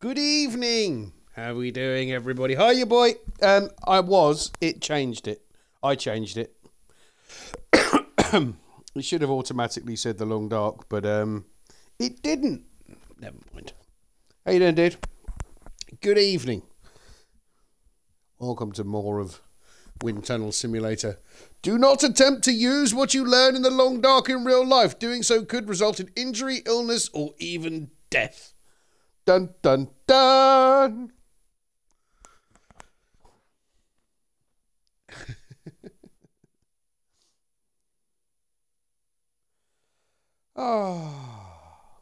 Good evening. How are we doing, everybody? Hi, you boy. Um, I was. It changed it. I changed it. it should have automatically said the long dark, but um, it didn't. Never mind. How you doing, dude? Good evening. Welcome to more of Wind Tunnel Simulator. Do not attempt to use what you learn in the long dark in real life. Doing so could result in injury, illness, or even death. Dun dun dun. Ah,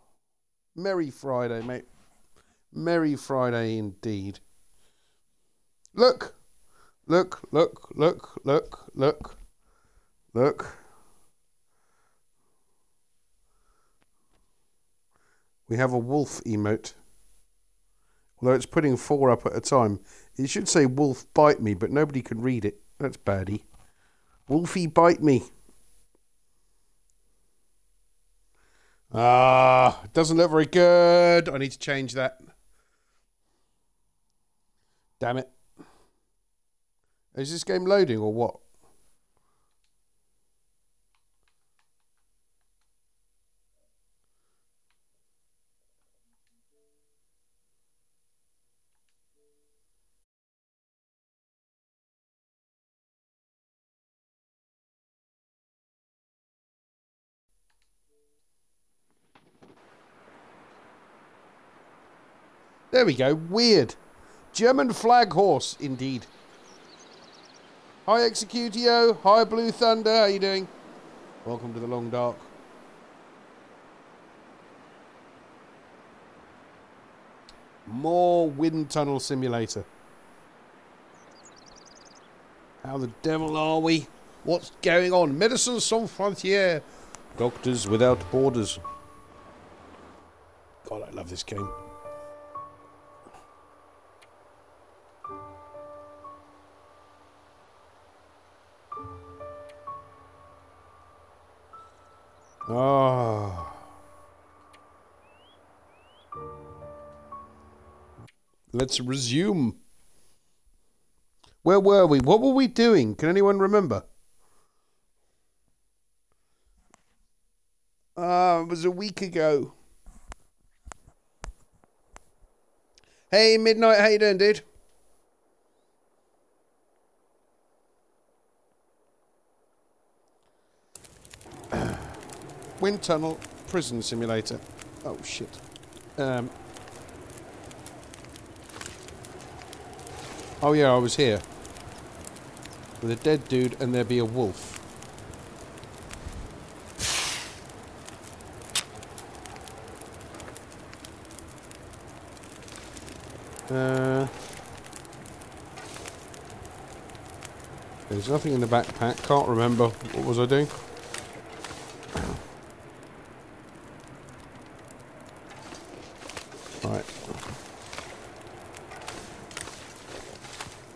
Merry Friday, mate. Merry Friday indeed. Look, look, look, look, look, look, look. We have a wolf emote. Although it's putting four up at a time. It should say wolf bite me, but nobody can read it. That's baddie. Wolfie bite me. Ah, it doesn't look very good. I need to change that. Damn it. Is this game loading or what? There we go. Weird. German flag horse, indeed. Hi, Executio. Hi, Blue Thunder. How you doing? Welcome to the Long Dark. More Wind Tunnel Simulator. How the devil are we? What's going on? Médecins Sans Frontières. Doctors Without Borders. God, I love this game. Ah. Let's resume. Where were we? What were we doing? Can anyone remember? Ah, it was a week ago. Hey, Midnight, how you doing, dude? Wind Tunnel Prison Simulator. Oh, shit. Um. Oh, yeah, I was here. With a dead dude and there'd be a wolf. Uh, there's nothing in the backpack. Can't remember. What was I doing?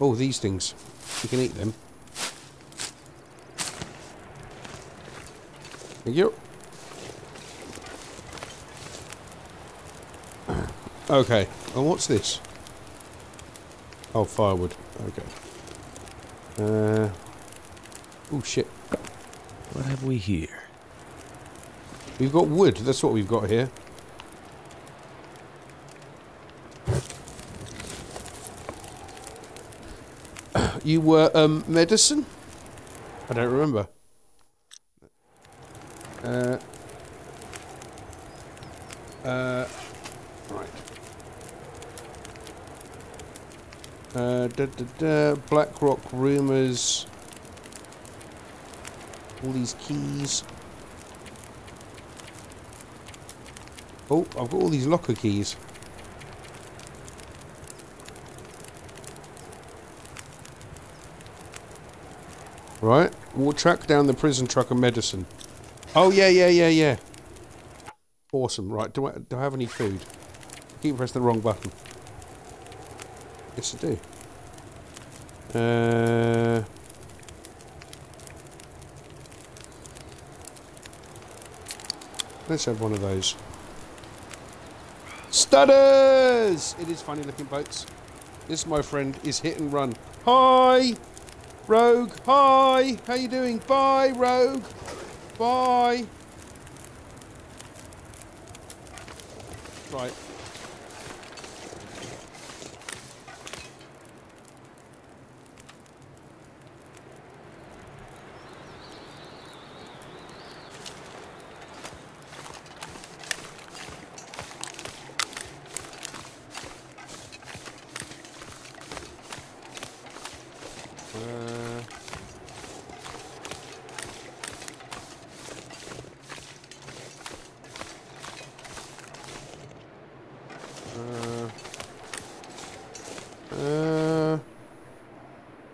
Oh, these things. You can eat them. Thank you. Okay. And what's this? Oh, firewood. Okay. Uh. Oh, shit. What have we here? We've got wood. That's what we've got here. You were um, medicine? I don't remember. Uh, uh, right. Uh, da, da, da, Blackrock rumors. All these keys. Oh, I've got all these locker keys. Right, we'll track down the prison truck of medicine. Oh, yeah, yeah, yeah, yeah. Awesome. Right, do I, do I have any food? I keep pressing the wrong button. Yes, I do. Uh... Let's have one of those. Stutters! It is funny looking boats. This, my friend, is hit and run. Hi! Rogue, hi! How you doing? Bye, Rogue! Bye!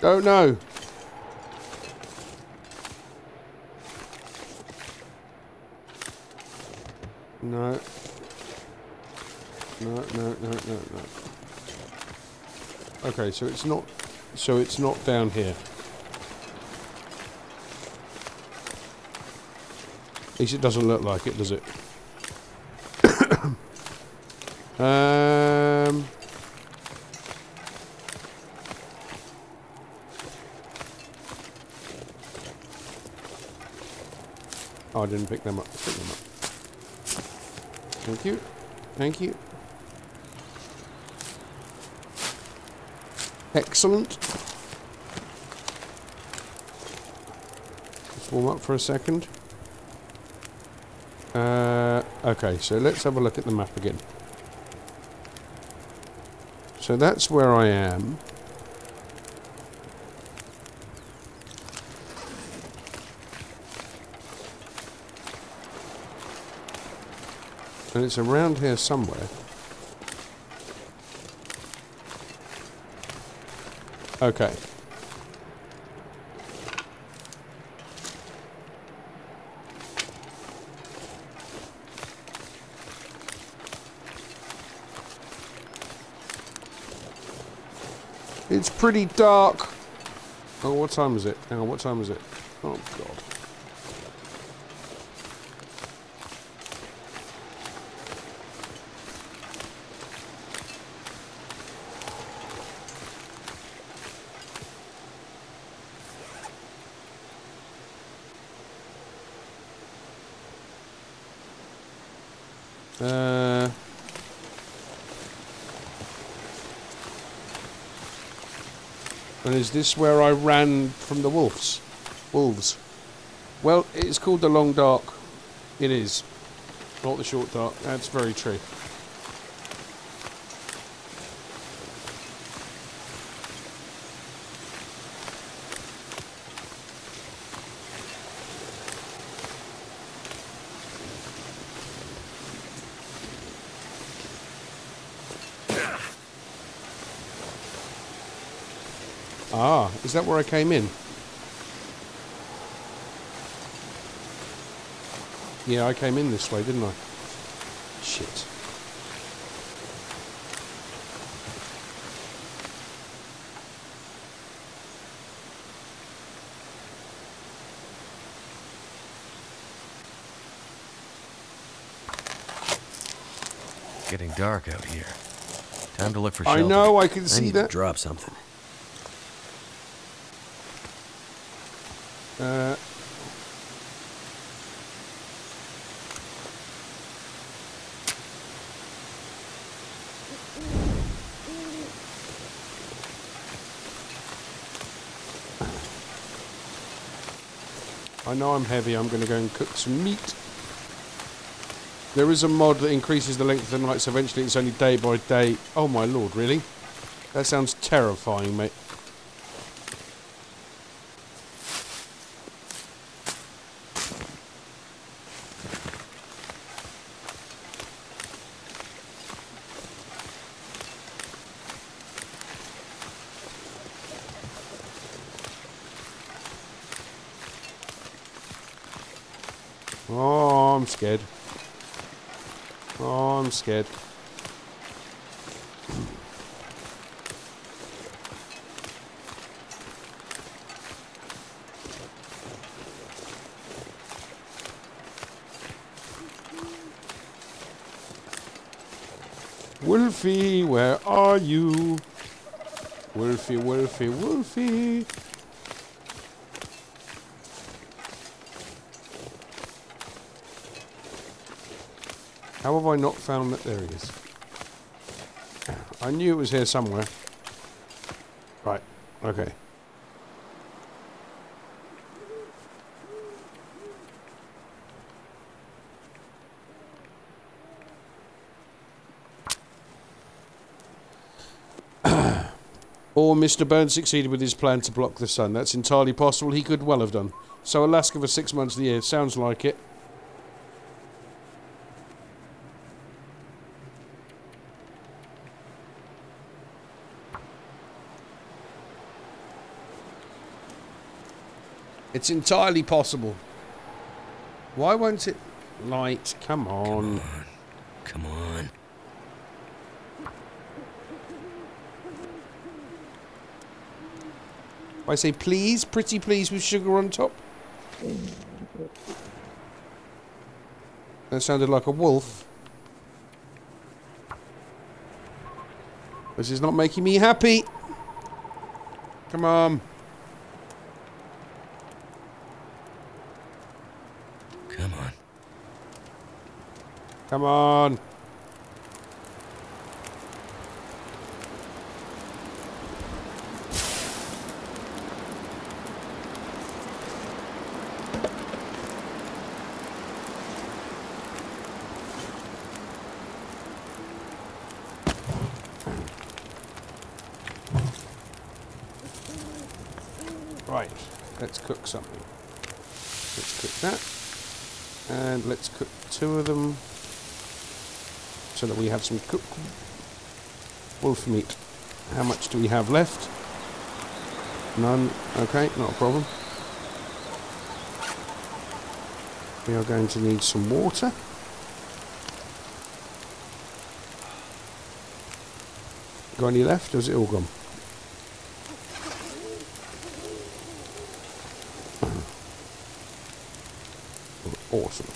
Don't know. No. No, no, no, no, no. Okay, so it's not so it's not down here. At least it doesn't look like it, does it? um. didn't pick them up. Pick them up. Thank you. Thank you. Excellent. Let's warm up for a second. Uh, okay, so let's have a look at the map again. So that's where I am. And it's around here somewhere. Okay. It's pretty dark. Oh, what time is it? Hang on, what time is it? Oh, God. Is this where I ran from the wolves? Wolves. Well, it's called the long dark. It is. Not the short dark. That's very true. Ah, is that where I came in? Yeah, I came in this way, didn't I? Shit. Getting dark out here. Time to look for I shelter. know, I can I see need to that. drop something. Uh, I know I'm heavy. I'm going to go and cook some meat. There is a mod that increases the length of the night, so eventually it's only day by day. Oh my lord, really? That sounds terrifying, mate. Oh, I'm scared. Oh, Wolfie, where are you? Wolfie, Wolfie, Wolfie. How have I not found that? There he is. I knew it was here somewhere. Right, okay. Or Mr. Burns succeeded with his plan to block the sun. That's entirely possible. He could well have done. So Alaska for six months of the year. Sounds like it. It's entirely possible. Why won't it light? Come on. Come on. I say please, pretty please with sugar on top. That sounded like a wolf. This is not making me happy. Come on. Come on. Right, let's cook something. Let's cook that. And let's cook two of them so that we have some cooked wolf meat. How much do we have left? None. Okay, not a problem. We are going to need some water. Got any left or is it all gone? Awesome.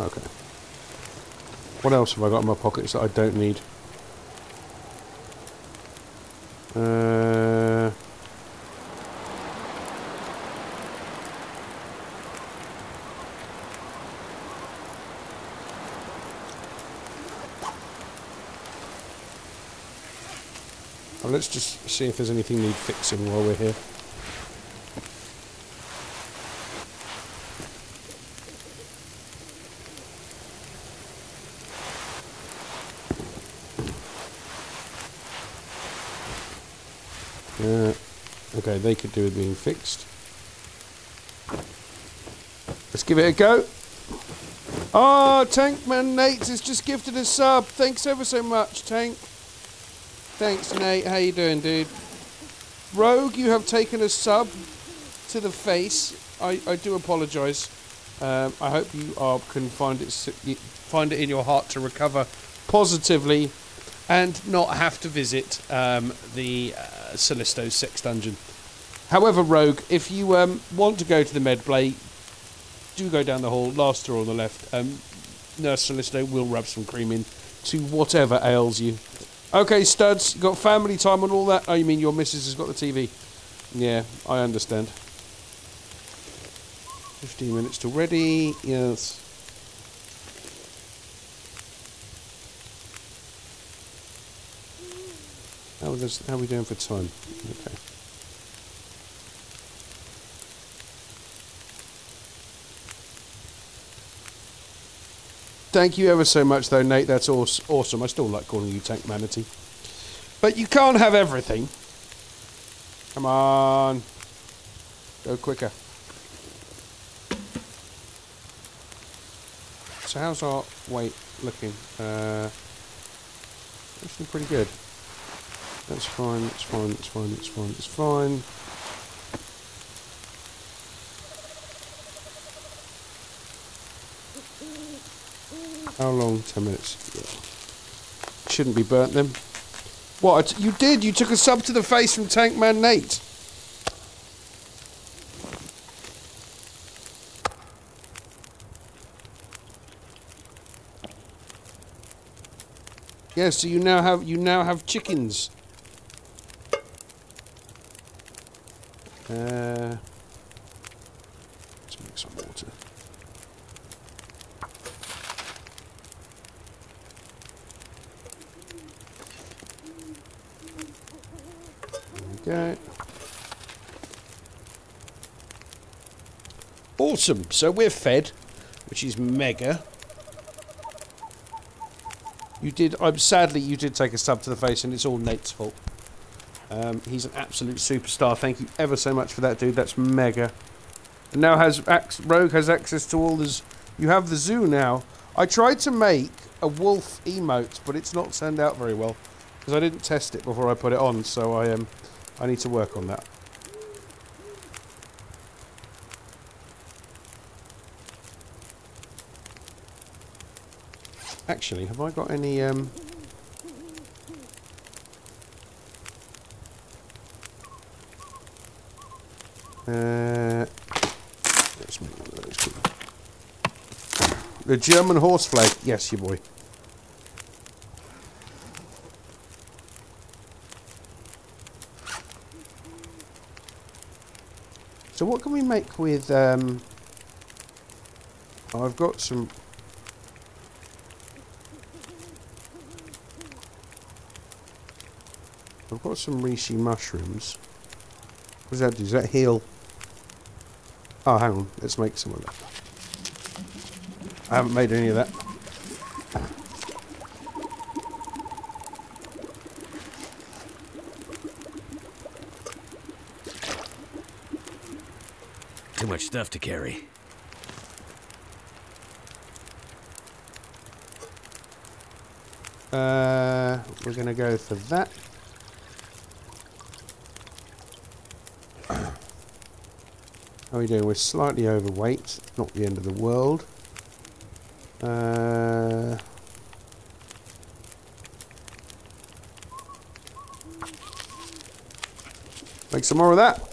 Okay. What else have I got in my pockets that I don't need? Uh, let's just see if there's anything need fixing while we're here. Uh, they could do with being fixed. Let's give it a go. Oh, Tankman Nate has just gifted a sub. Thanks ever so much, Tank. Thanks, Nate. How you doing, dude? Rogue, you have taken a sub to the face. I, I do apologise. Um, I hope you are can find it find it in your heart to recover positively and not have to visit um, the uh, Callisto Sex Dungeon. However, Rogue, if you um, want to go to the Medblay, do go down the hall, last door on the left. Um, Nurse Callisto will rub some cream in to whatever ails you. Okay, studs, you got family time and all that? Oh, you mean your missus has got the TV? Yeah, I understand. 15 minutes till ready, yes. How, how are we doing for time? Okay. Thank you ever so much, though, Nate. That's awesome. I still like calling you Tank Manatee. But you can't have everything. Come on. Go quicker. So how's our weight looking? Uh, looking pretty good. That's fine, that's fine, that's fine, that's fine, that's fine. How long? Ten minutes. Yeah. Shouldn't be burnt then. What? You did? You took a sub to the face from Tankman Nate. Yeah, so you now have you now have chickens. Uh, let's make some water. Go. Awesome. So we're fed, which is mega. You did. I'm sadly you did take a stab to the face, and it's all Nate's fault. Um, he's an absolute superstar. Thank you ever so much for that, dude. That's mega. And now has Rogue has access to all this. You have the zoo now. I tried to make a wolf emote, but it's not turned out very well because I didn't test it before I put it on. So I um, I need to work on that. Actually, have I got any um? Uh, let's make one of those. The German horse flag. Yes, you boy. So what can we make with, um, oh, I've got some, I've got some reishi mushrooms. What does that do? Does that heal? Oh, hang on. Let's make some of that. I haven't made any of that. Stuff to carry. Uh, we're going to go for that. How are we doing? We're slightly overweight. Not the end of the world. Uh, make some more of that.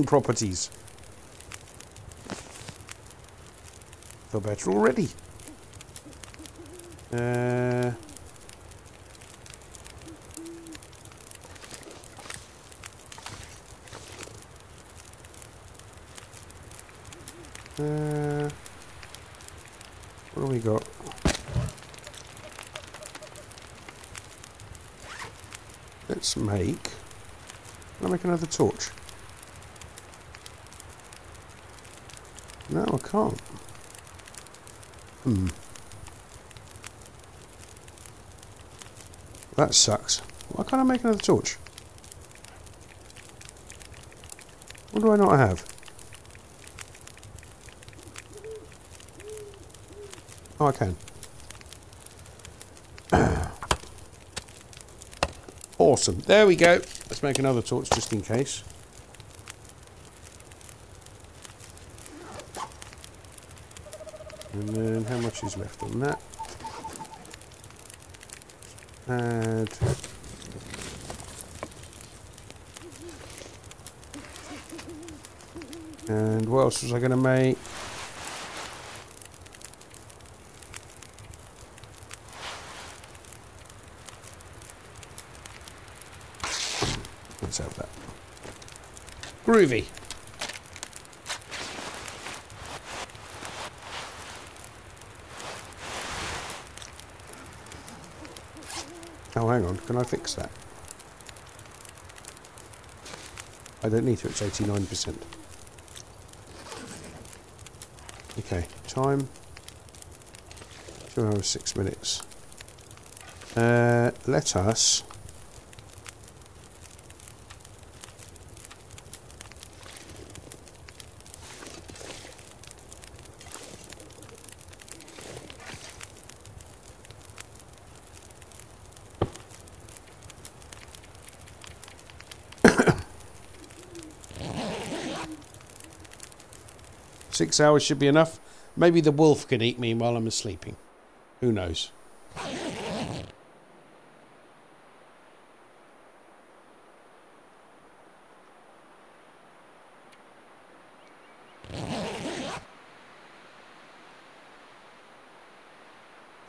Healing properties. Feel better already. Uh, uh, what do we got? Let's make. Can I make another torch? No, I can't. Hmm. That sucks. Why can't I make another torch? What do I not have? Oh, I can. awesome. There we go. Let's make another torch just in case. And is left on that? Add. And what else was I going to make? Let's have that. Groovy. Hang on. Can I fix that? I don't need to. It's 89%. Okay. Time. 2 hours, 6 minutes. Uh, let us... Six hours should be enough. Maybe the wolf can eat me while I'm sleeping. Who knows?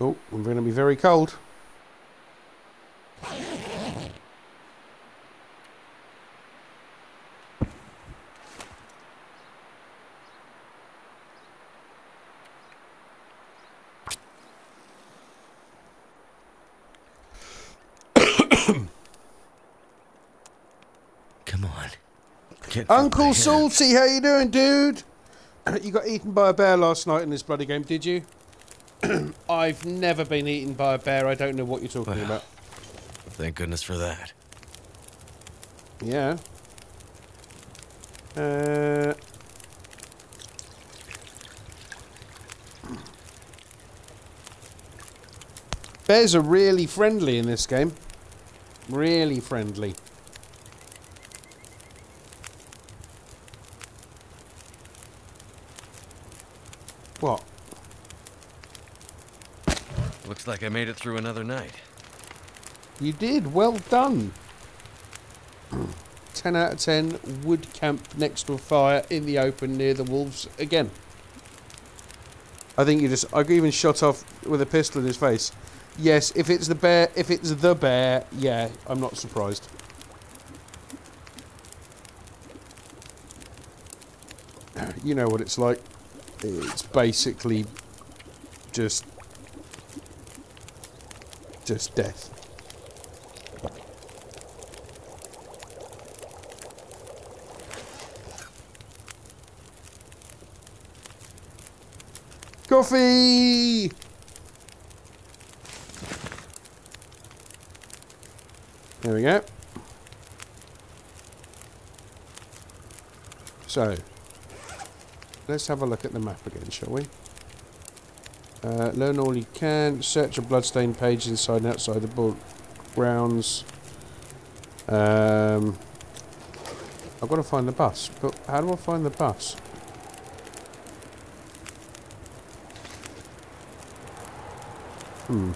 Oh, I'm going to be very cold. Uncle Salty, how you doing, dude? You got eaten by a bear last night in this bloody game, did you? I've never been eaten by a bear. I don't know what you're talking Well. about. Thank goodness for that. Yeah. Uh. Bears are really friendly in this game. Really friendly. What? Looks like I made it through another night. You did. Well done. 10 out of 10. Wood camp next to a fire in the open near the wolves again. I think you just. I even shot off with a pistol in his face. Yes, if it's the bear, if it's the bear, yeah, I'm not surprised. You know what it's like. It's basically just just death. Coffee! There we go. So, let's have a look at the map again, shall we? Uh, learn all you can. Search a bloodstained page inside and outside the book grounds. Um, I've got to find the bus. But how do I find the bus? Hmm.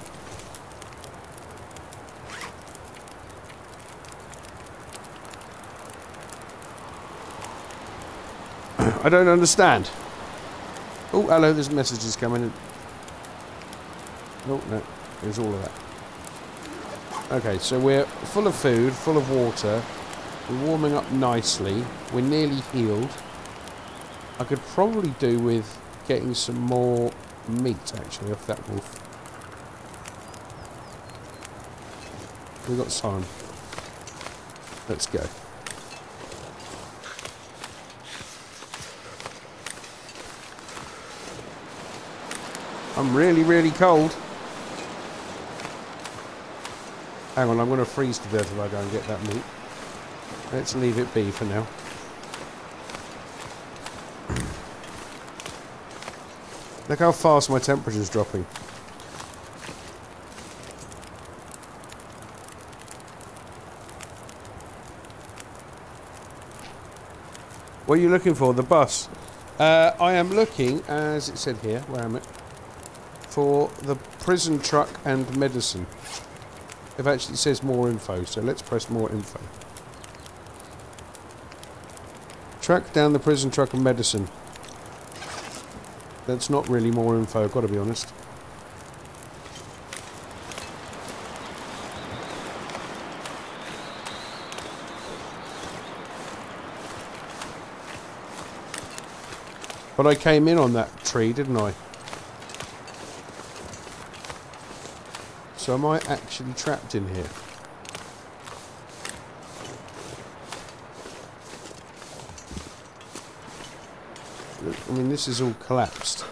I don't understand. Oh, hello, there's messages coming in. Oh, no, there's all of that. Okay, so we're full of food, full of water. We're warming up nicely. We're nearly healed. I could probably do with getting some more meat, actually, off that wolf. We've got time. Let's go. I'm really, really cold. Hang on, I'm going to freeze to death if I go and get that meat. Let's leave it be for now. Look how fast my temperature's dropping. What are you looking for? The bus? Uh, I am looking, as it said here, where am I? For the prison truck and medicine. It actually says more info, so let's press more info. Track down the prison truck and medicine. That's not really more info, I've got to be honest. But I came in on that tree, didn't I? So am I actually trapped in here? I mean, this is all collapsed.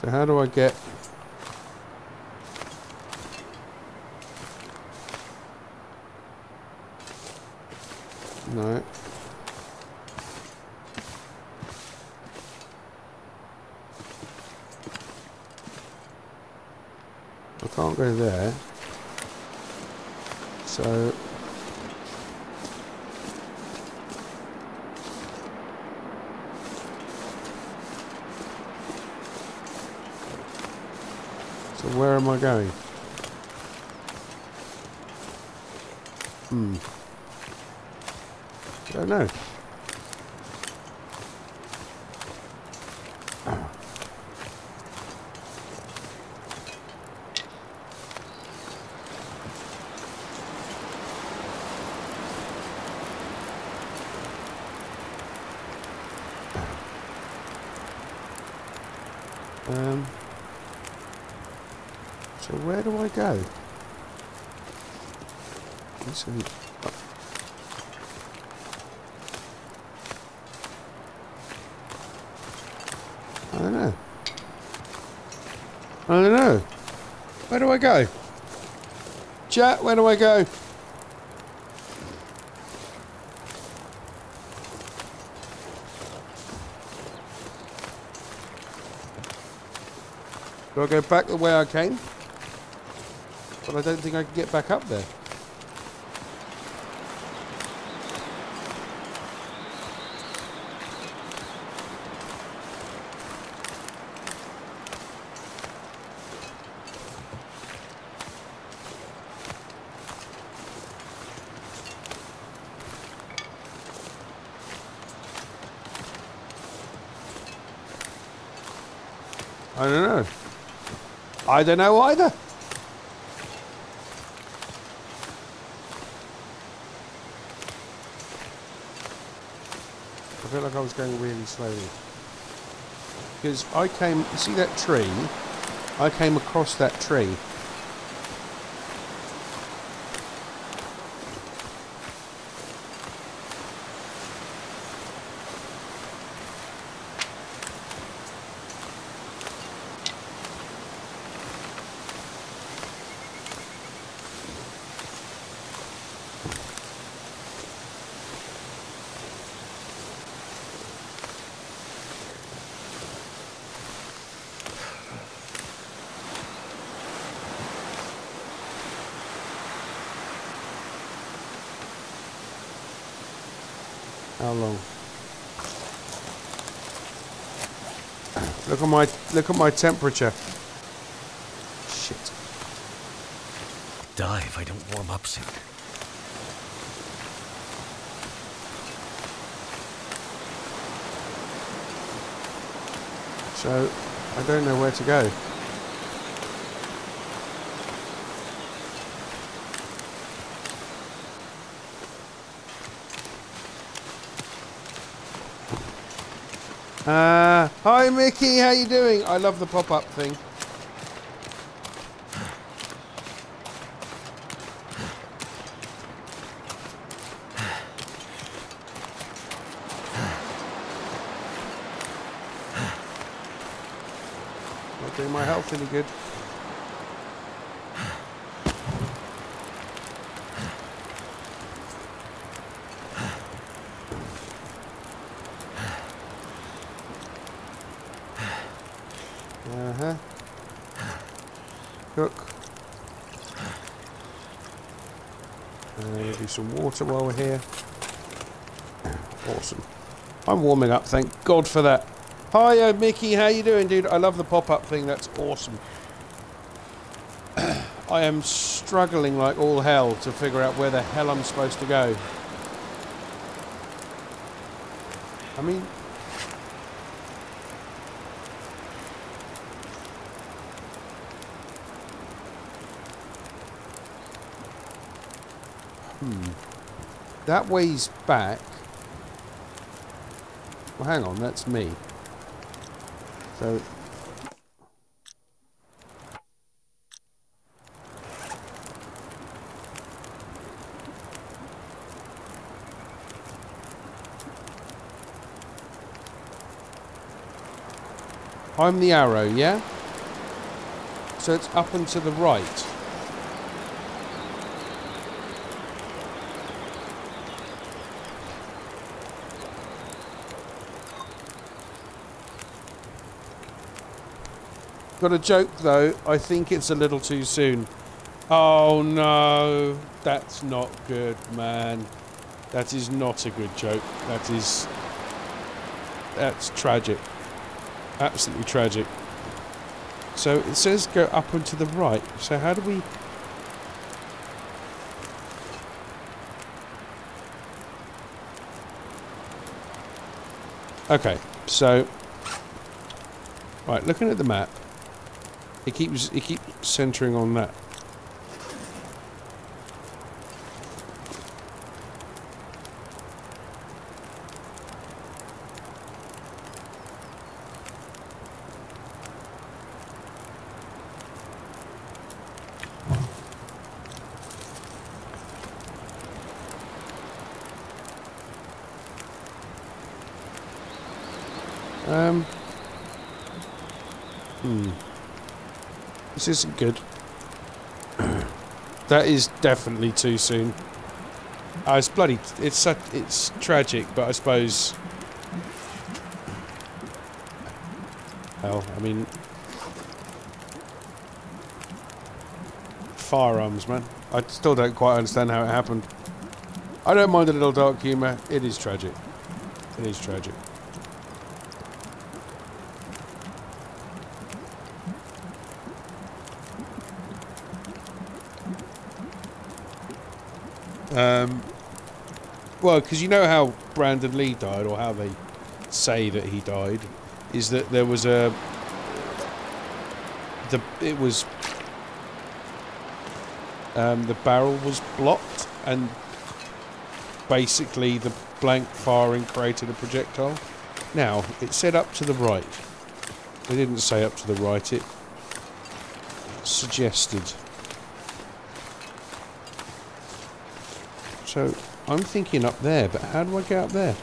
So how do I get... No. I can't go there. So... So where am I going? Hmm. I don't know. Um, so where do I go? This isn't- I don't know. I don't know. Where do I go? Where do I go? Do I go back the way I came? But I don't think I can get back up there. I don't know. I don't know either. I feel like I was going really slowly. Because I came, you see that tree? I came across that tree. How long? Look at my look at my temperature. Shit. Die if I don't warm up soon. So I don't know where to go. Uh, hi Mickey, how you doing? I love the pop-up thing. Not doing my health any good. Uh-huh. Cook. Uh, do some water while we're here. Awesome. I'm warming up, thank God for that. Hi, uh, Mickey, how you doing, dude? I love the pop-up thing, that's awesome. I am struggling like all hell to figure out where the hell I'm supposed to go. I mean, That way's back. Well, hang on, that's me. So. I'm the arrow, yeah? So it's up and to the right. Got a joke though, I think it's a little too soon. Oh no, that's not good, man. That is not a good joke. That is. That's tragic. Absolutely tragic. So it says go up and to the right. So how do we. Okay, so. Right, looking at the map it keeps it keeps centering on that. Isn't good. that is definitely too soon. Oh, it's bloody. It's. It's tragic, but I suppose. Hell, I mean. Firearms, man. I still don't quite understand how it happened. I don't mind a little dark humour. It is tragic. It is tragic. Um, well, because you know how Brandon Lee died, or how they say that he died, is that there was a the it was um, the barrel was blocked, and basically the blank firing created a projectile. Now it said up to the right. They didn't say up to the right. It suggested. So I'm thinking up there, but how do I get up there?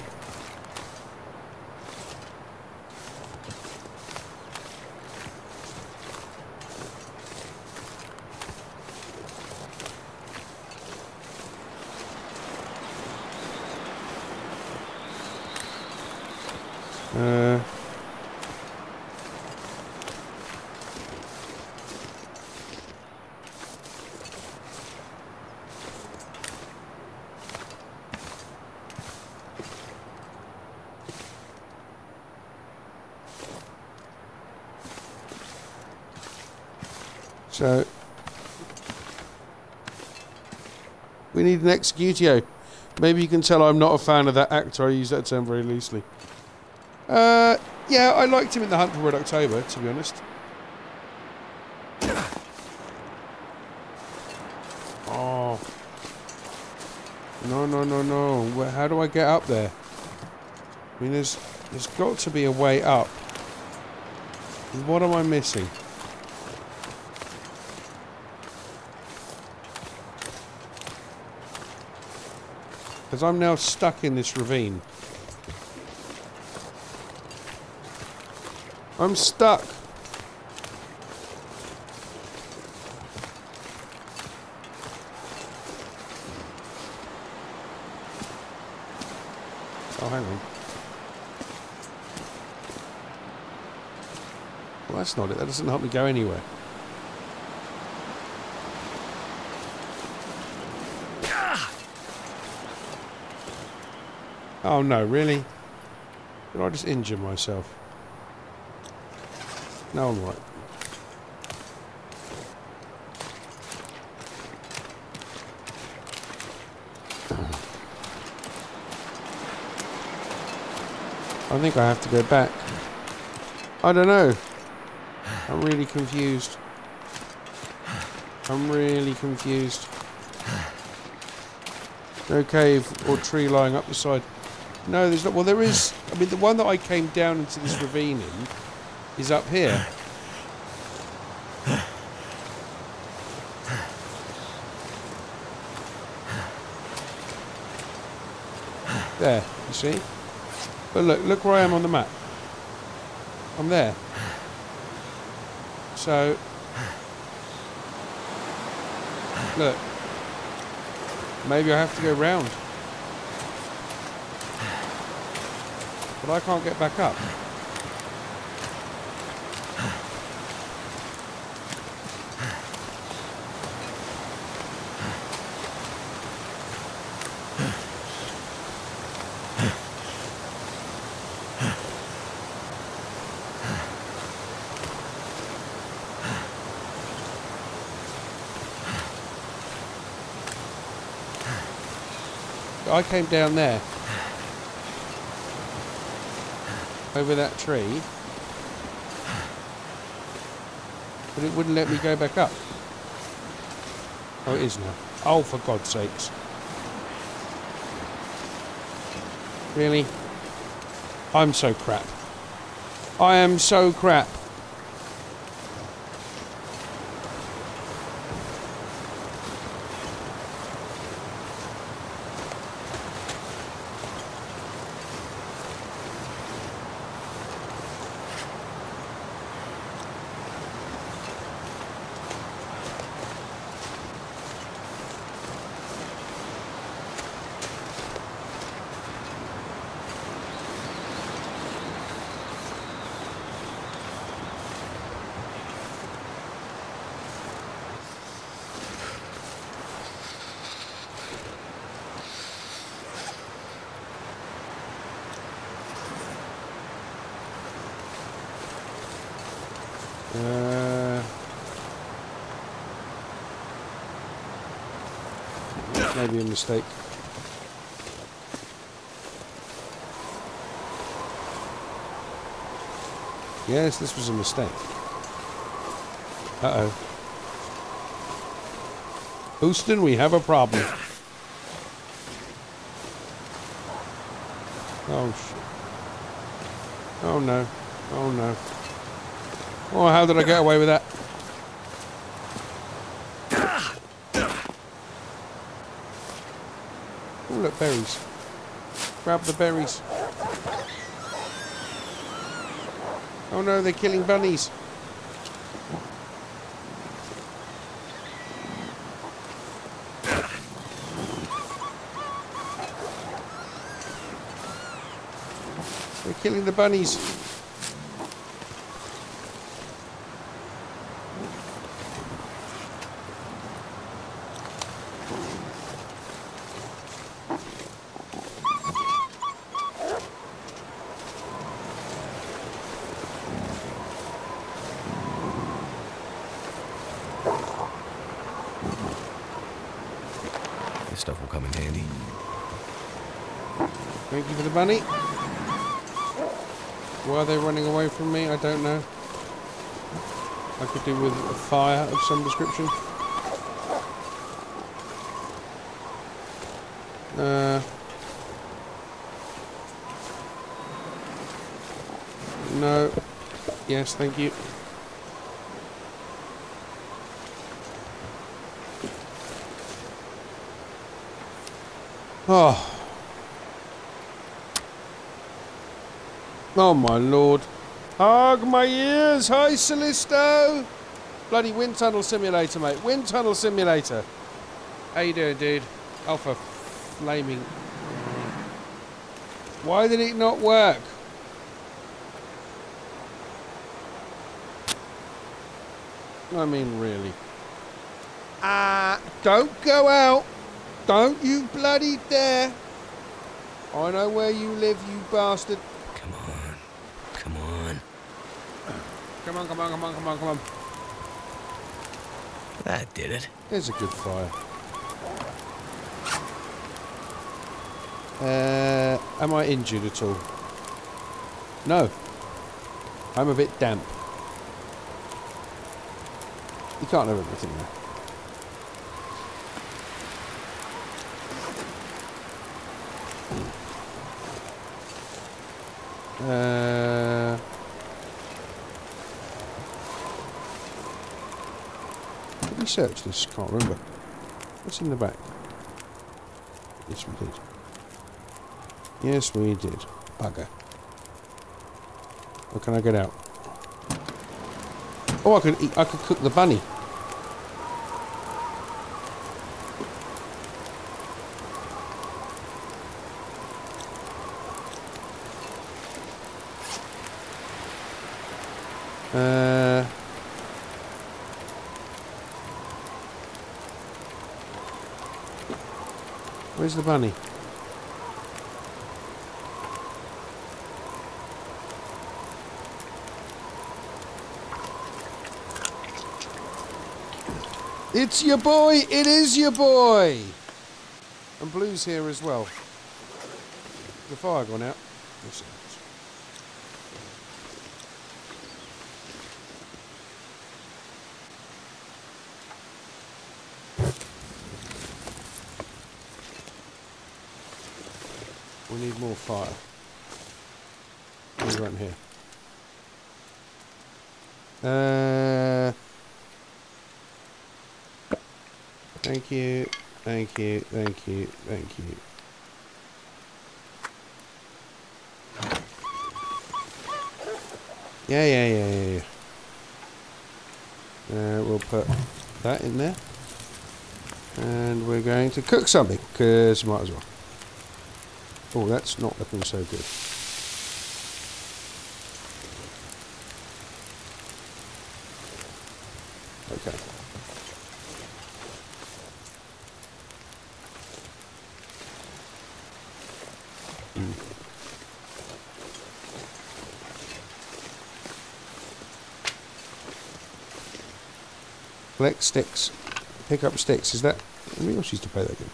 So we need an executio. Maybe you can tell I'm not a fan of that actor. I use that term very loosely. Uh, yeah, I liked him in The Hunt for Red October, to be honest. Oh. No, no, no, no. Where, how do I get up there? I mean, there's, there's got to be a way up. What am I missing? Because I'm now stuck in this ravine. I'm stuck. Oh, hang on. Well, that's not it. That doesn't help me go anywhere. Oh no, really? Did I just injure myself? No, I'm right. I think I have to go back. I don't know. I'm really confused. I'm really confused. No cave or tree lying up the side. No, there's not. Well, there is. I mean, the one that I came down into this ravine in is up here. There, you see? But look, look where I am on the map. I'm there. So, look. Maybe I have to go round. But I can't get back up. I came down there. Over that tree. But it wouldn't let me go back up. Oh, it is now. Oh, for God's sakes. Really? I'm so crap. I am so crap. Maybe a mistake. Yes, this was a mistake. Uh-oh. Houston, we have a problem. Oh, shit. Oh, no. Oh, no. Oh, how did I get away with that? Oh, look, berries. Grab the berries. Oh no, they're killing bunnies. They're killing the bunnies. Stuff will come in handy. Thank you for the bunny. Why are they running away from me? I don't know. I could do with a fire of some description. Uh, no. Yes, thank you. Oh. Oh my lord. Hug my ears! Hi Cellisto! Bloody wind tunnel simulator, mate. Wind tunnel simulator. How you doing, dude? Alpha flaming. Why did it not work? I mean, really. Ah, don't go out. Don't you bloody dare. I know where you live, you bastard. Come on. Come on. Come on, come on, come on, come on, come on. That did it. There's a good fire. Uh, am I injured at all? No. I'm a bit damp. You can't have everything there. Uh, did we search this? Can't remember. What's in the back? Yes, we did. Yes, we did. Bugger. Or can I get out? Oh, I could eat. I could cook the bunny. The bunny? It's your boy! It is your boy! And Blue's here as well. The fire gone out? Yes, it has. We need more fire. We run here. Uh, thank you, thank you, thank you, thank you. Yeah, yeah, yeah, yeah, yeah. Uh, we'll put that in there. And we're going to cook something, because might as well. Oh, that's not looking so good. Okay. Collect sticks. Pick up sticks. Is that... We also used to play that game.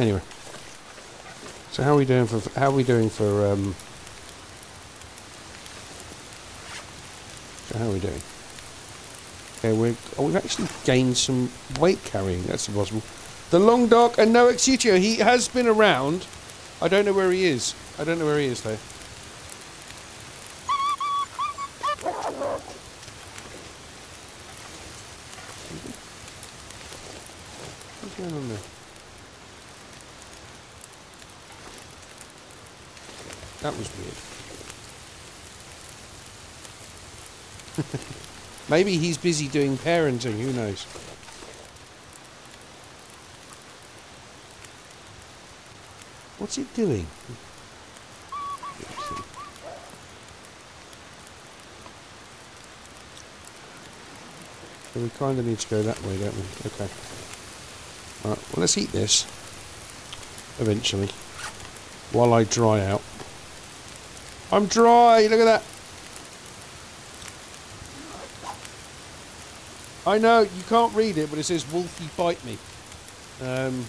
Anyway. So how are we doing for... How are we doing for... Um, so how are we doing? Okay, we're, oh, we've actually gained some weight carrying. That's impossible. The Long Dark and No Exutio. He has been around. I don't know where he is. I don't know where he is, though. What's going on there? That was weird. Maybe he's busy doing parenting, who knows? What's it doing? So we kind of need to go that way, don't we? Okay. Alright, well let's eat this. Eventually. While I dry out. I'm dry! Look at that! I know, you can't read it, but it says Wolfie bite me. Um,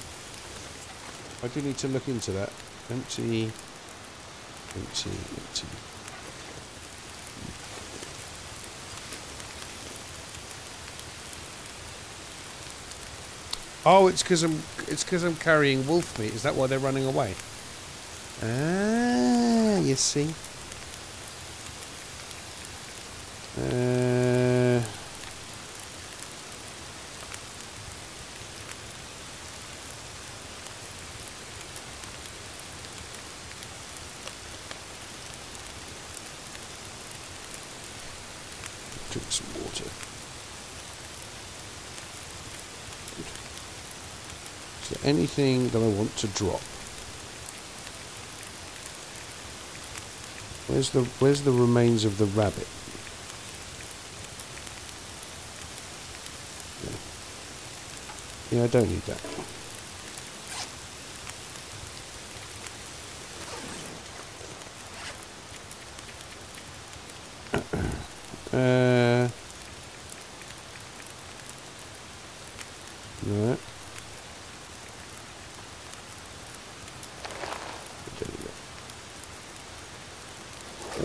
I do need to look into that. Empty. Empty, empty. Oh, it's because I'm it's because I'm carrying wolf meat. Is that why they're running away? Ah, you see. Uh, drink some water. Good. Is there anything that I want to drop? Where's the Where's the remains of the rabbit? Yeah, I don't need that. Uh, no. There we go.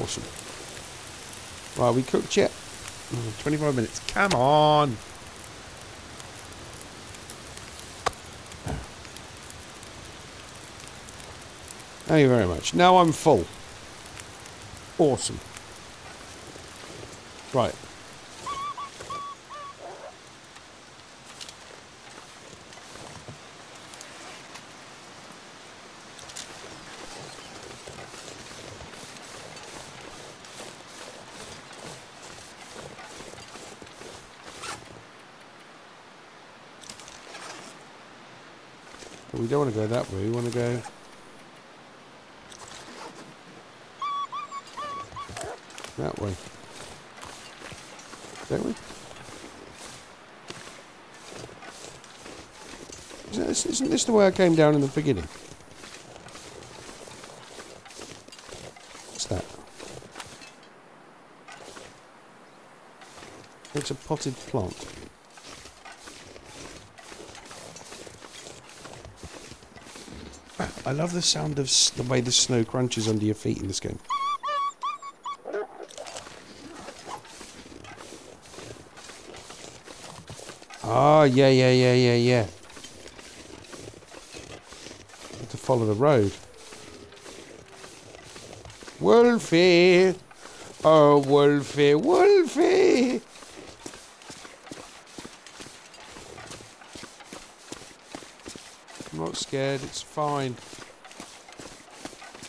Awesome. Right, we cooked yet? Mm, 25 minutes. Come on. Thank you very much. Now I'm full. Awesome. Right. We don't want to go that way. We want to go... That way. Don't we? Isn't this, isn't this the way I came down in the beginning? What's that? It's a potted plant. I love the sound of the way the snow crunches under your feet in this game. Ah, yeah, yeah, yeah, yeah, yeah. To follow the road. Wolfie! Oh, Wolfie, Wolfie! I'm not scared, it's fine.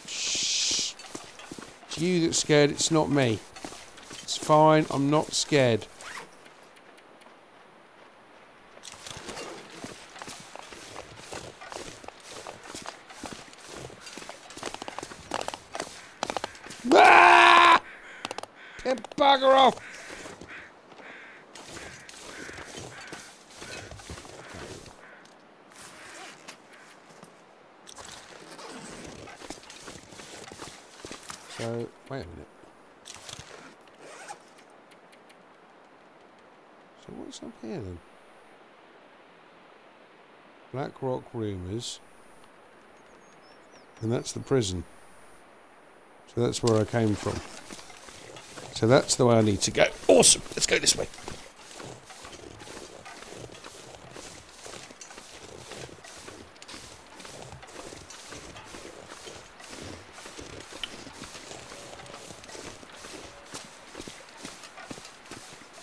Shh. It's you that's scared, it's not me. It's fine, I'm not scared. Ah! Get bugger off! So, wait a minute. So what's up here then? Rock Rumours. And that's the prison. So that's where I came from. So that's the way I need to go. Awesome! Let's go this way.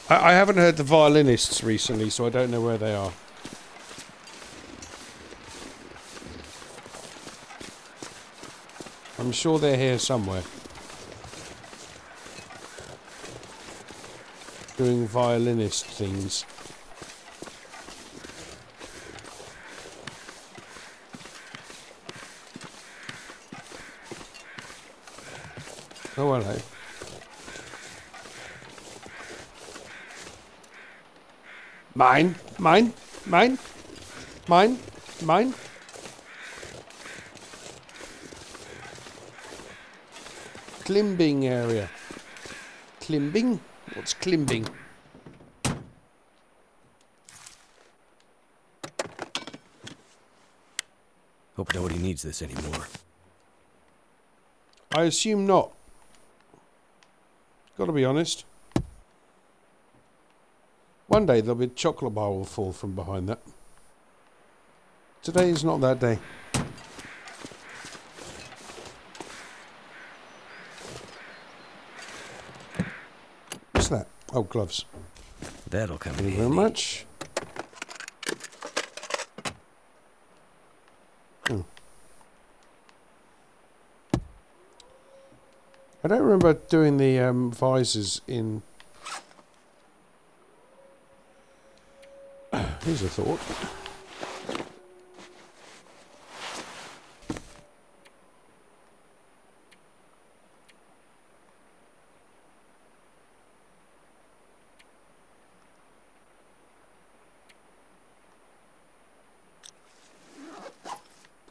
I haven't heard the violinists recently, so I don't know where they are. I'm sure they're here somewhere. Doing violinist things. Oh, hello. Mine, mine, mine, mine, mine. Climbing area. Climbing? What's climbing? Hope nobody needs this anymore. I assume not. Gotta be honest. One day there'll be a chocolate bar will fall from behind that. Today is not that day. What's that? Oh, gloves. That'll come in Thank you very much. Hmm. I don't remember doing the um, visors in. Here's a thought.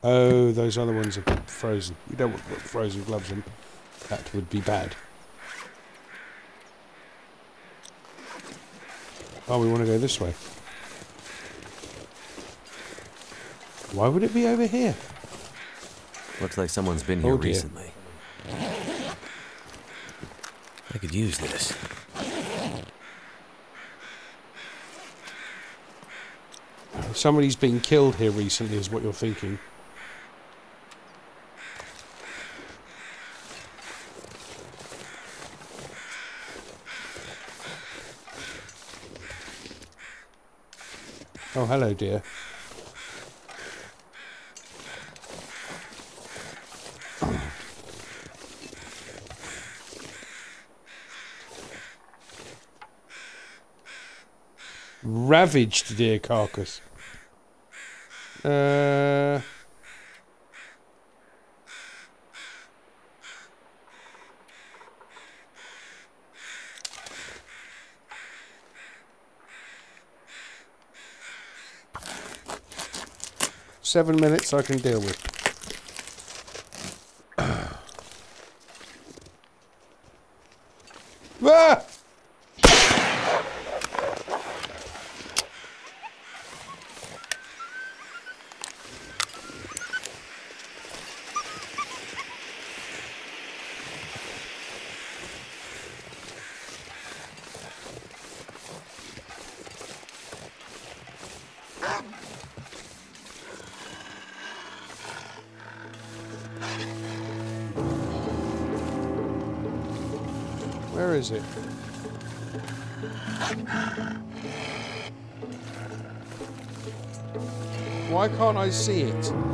Oh, those other ones are frozen. You don't want to put frozen gloves in. That would be bad. Oh, we want to go this way. Why would it be over here? Looks like someone's been oh, here Oh, recently. I could use this. Somebody's been killed here recently, is what you're thinking. Oh, hello, dear. Ravaged deer carcass. Uh. Seven minutes I can deal with. I see it?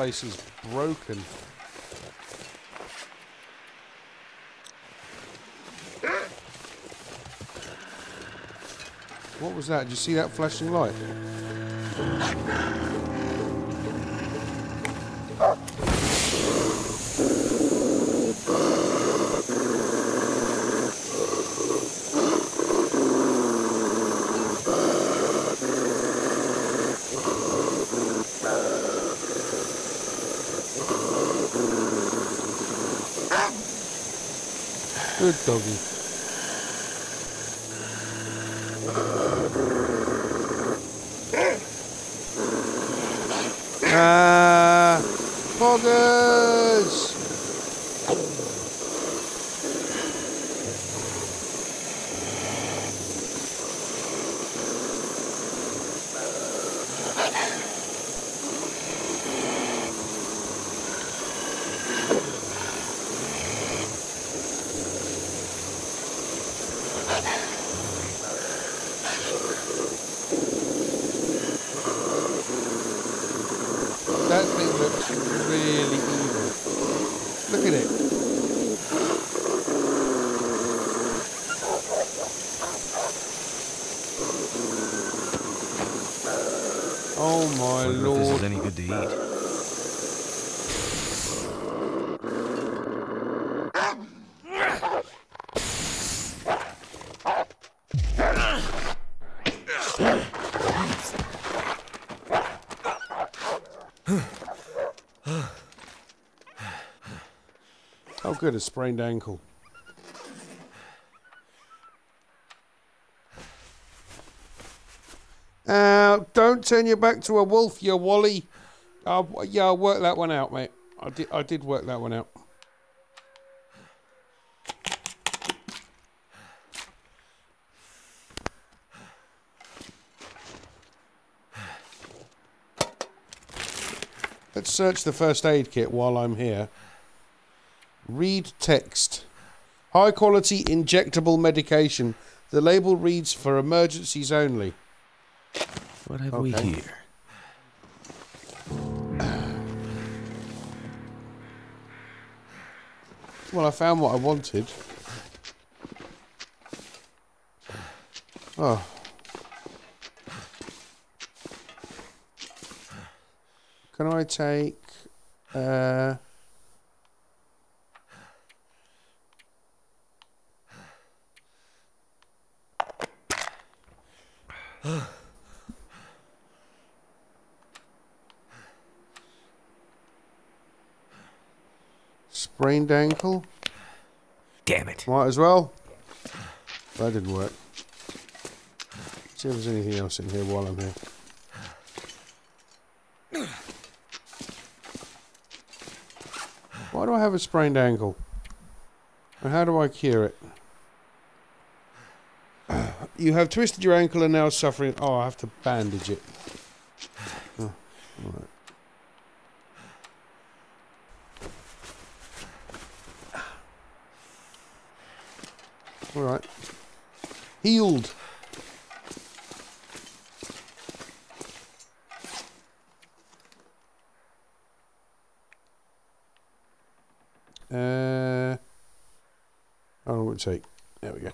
Place is broken. What was that? Did you see that flashing light? Good doggy. Ah, poggers! That thing looks really evil. Look at it. Oh my Wonder if this lord. is any good to eat. A sprained ankle. Uh, don't turn your back to a wolf, you wally. Uh, yeah, I'll work that one out, mate. I did, I did work that one out. Let's search the first aid kit while I'm here. Read text. High quality injectable medication. The label reads for emergencies only. What have we here? Well, I found what I wanted. Oh. Can I take... Uh... Sprained ankle? Damn it. Might as well. That didn't work. See if there's anything else in here while I'm here. Why do I have a sprained ankle? And how do I cure it? You have twisted your ankle and now suffering. Oh, I have to bandage it. Oh, alright. Alright. Healed. Uh, will it take? There we go.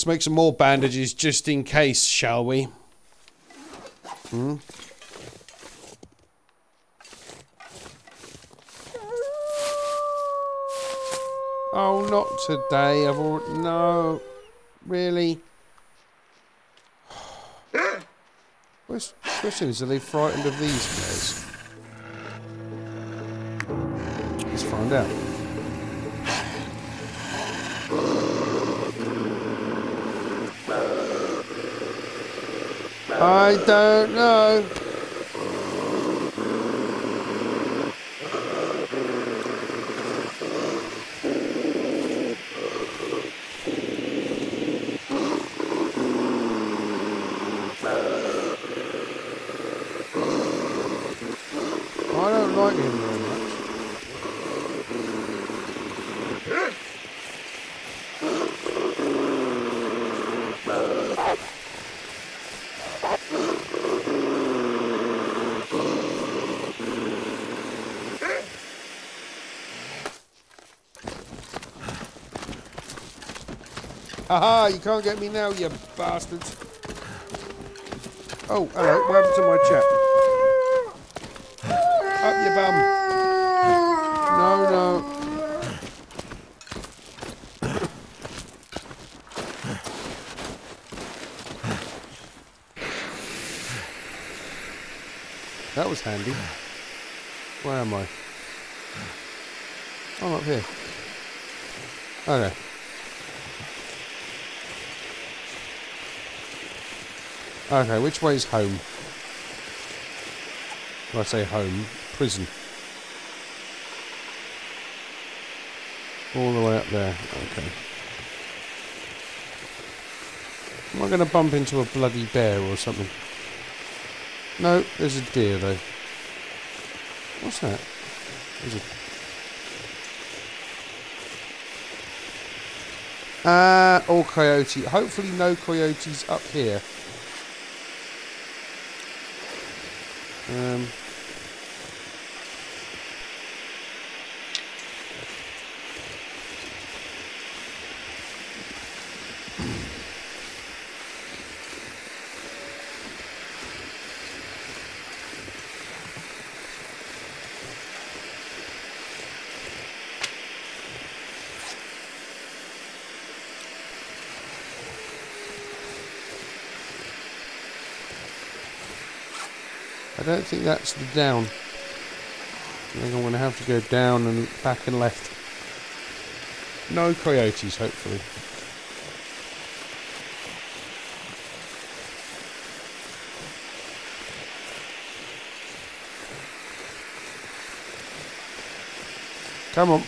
Let's make some more bandages just in case, shall we? Hmm? Oh, not today. I've already... No. Really? Where's Christians? Are they frightened of these guys? Let's find out. I don't know. I don't like him very much. Haha, you can't get me now, you bastards. Oh, hello, what happened to my chat? Up your bum. No, no. That was handy. Where am I? I'm up here. Okay. Okay, which way is home? When I say home, prison. All the way up there. Okay. Am I going to bump into a bloody bear or something? No, there's a deer though. What's that? There's a... Ah, or coyote. Hopefully no coyotes up here. Um, think that's the down. I think I'm going to have to go down and back and left. No coyotes, hopefully. Come on.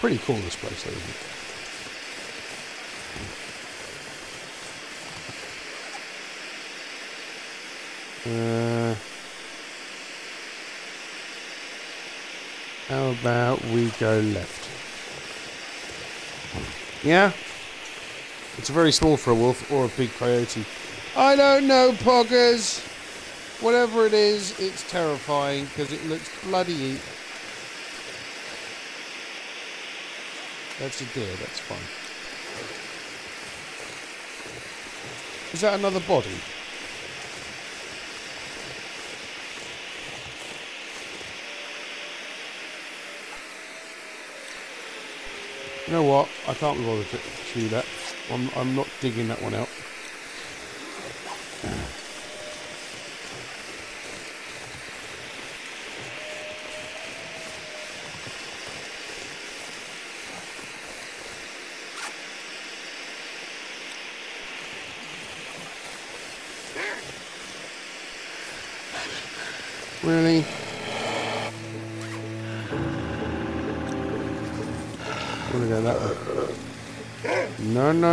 Pretty cool this place, isn't? Uh, how about we go left? Yeah? It's very small for a wolf or a big coyote. I don't know, poggers. Whatever it is, it's terrifying because it looks bloody. That's a deer, that's fine. Is that another body? You know what? I can't be bothered to chew that. I'm, I'm not digging that one out.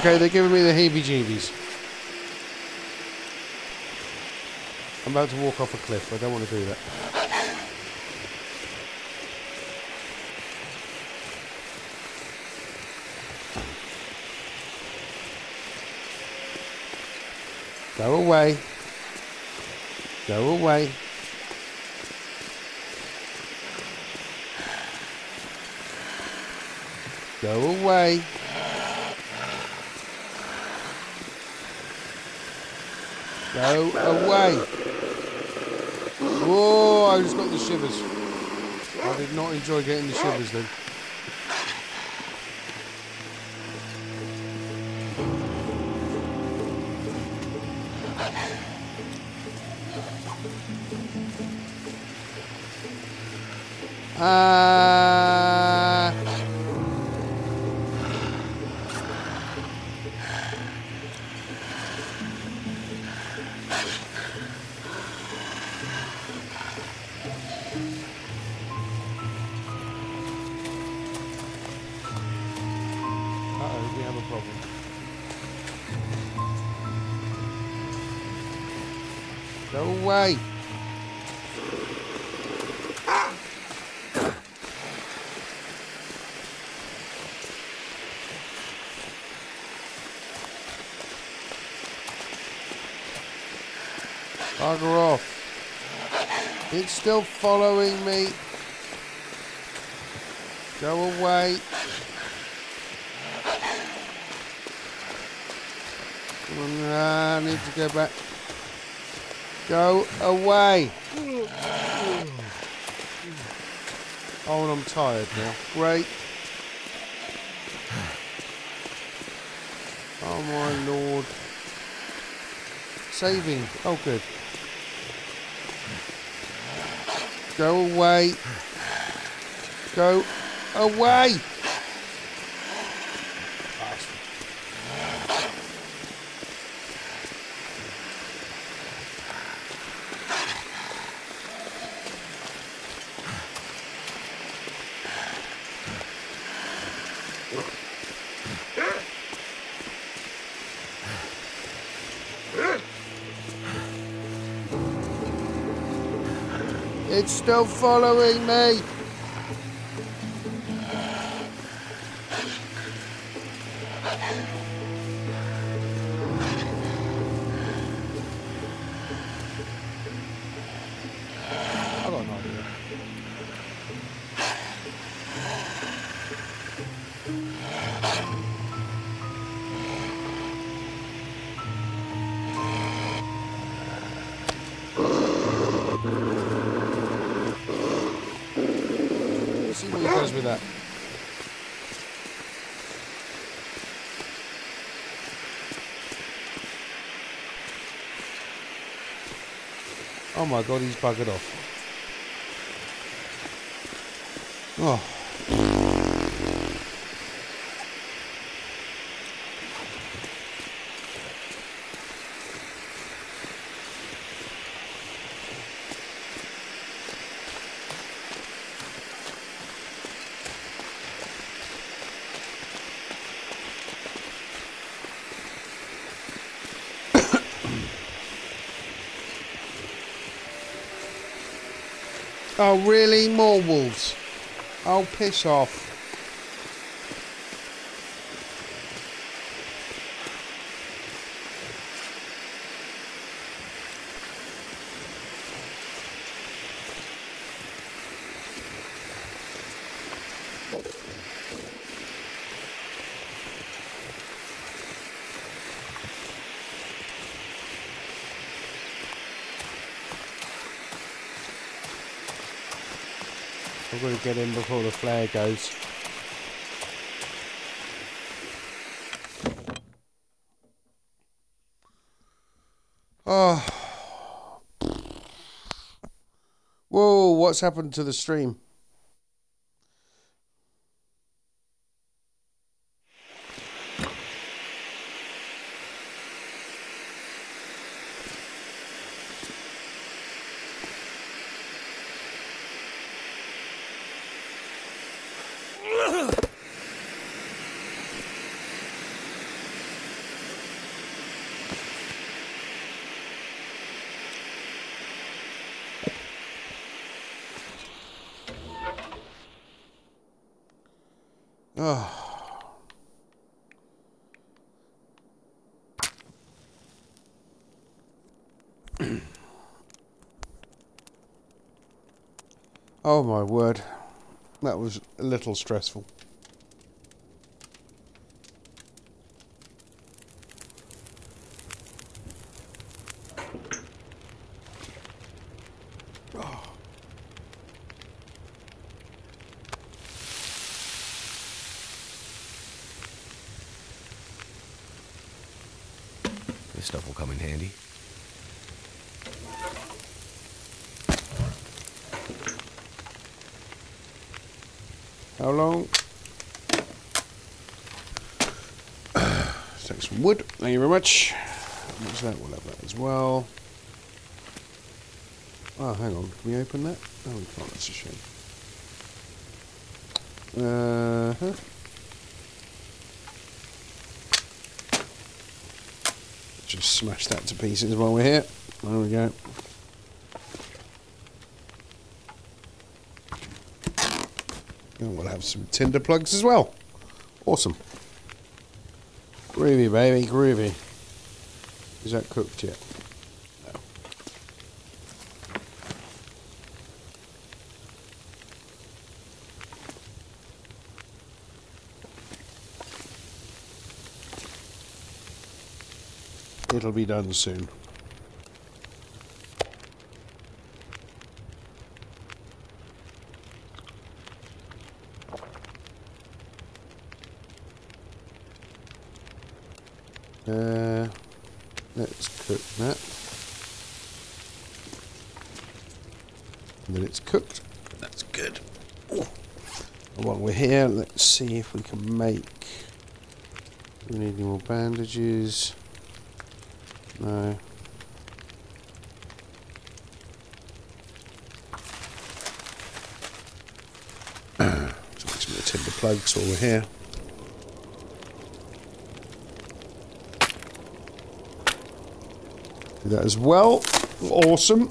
Okay, they're giving me the heebie-jeebies. I'm about to walk off a cliff. I don't want to do that. Go away. Go away. Go away. Go away. Whoa, I just got the shivers. I did not enjoy getting the shivers then. Uh, still following me. Go away. Come on, uh, I need to go back. Go away. Oh, and I'm tired now. Great. Oh my lord. Saving. Oh, good. Go away. Go away. Still following me. My god, he's buggered off. Oh. Oh, really? More wolves? Oh, piss off. I'm going to get in before the flare goes. Oh. Whoa, what's happened to the stream? Oh my word. That was a little stressful. This stuff will come in handy. How long? Let's take some wood. Thank you very much. What's that? We'll have that as well. Oh, hang on. Can we open that? Oh, we can't. That's a shame. Uh huh. Just smash that to pieces while we're here. There we go. And we'll have some tinder plugs as well. Awesome. Groovy, baby, groovy. Is that cooked yet? No. It'll be done soon. Uh, let's cook that. And then it's cooked. That's good. Ooh. And while we're here, we can make. Do we need any more bandages? No. Let's make some tinder plugs while we're here. Do that as well. Awesome.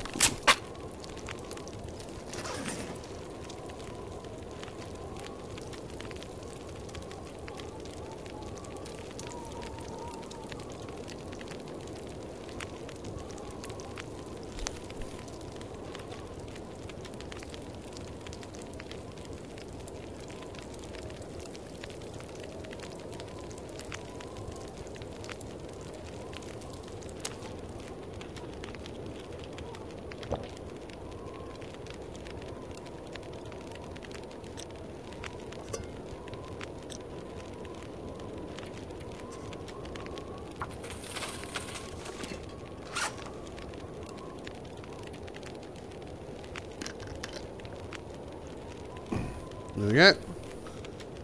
There we go.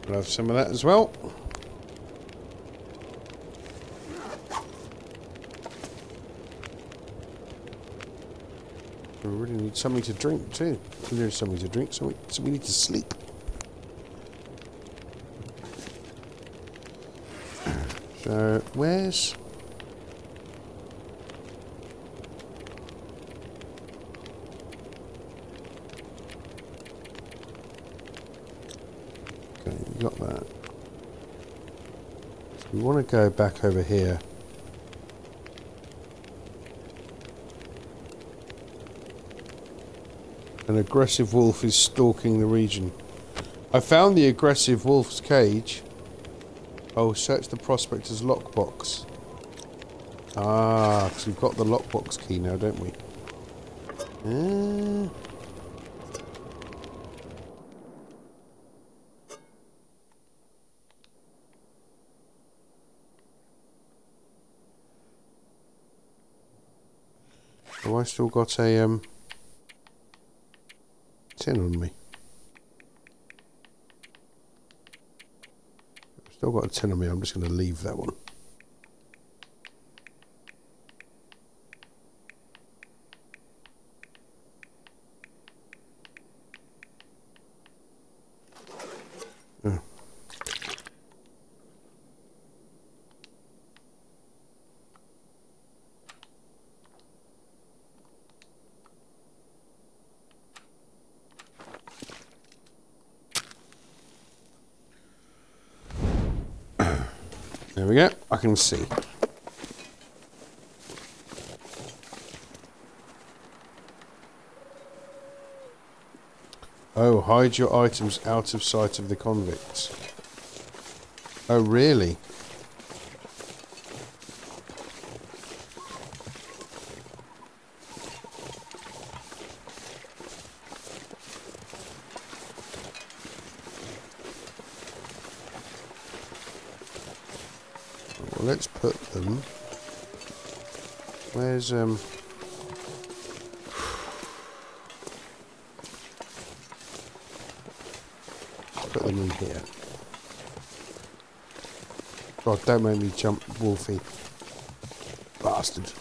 We'll have some of that as well. We really need something to drink too. There's something to drink, so we, so we need to sleep. So, where's... Okay, we got that. Go back over here. An aggressive wolf is stalking the region. I found the aggressive wolf's cage. Oh, search the prospector's lockbox. Ah, because we've got the lockbox key now, don't we? Uh, have I still got a um tin on me? I've Still got a tin on me. I'm just going to leave that one. There we go. I can see. Oh, hide your items out of sight of the convicts. Oh, really? Well, let's put them. Where's um? Put them in here. God, don't make me jump, Wolfie. Bastard.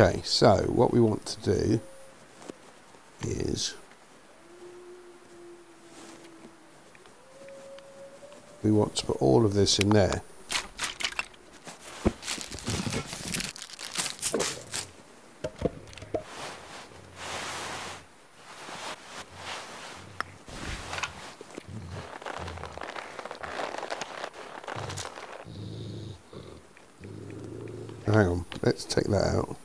Okay, so what we want to do is we want to put all of this in there. Hang on, let's take that out.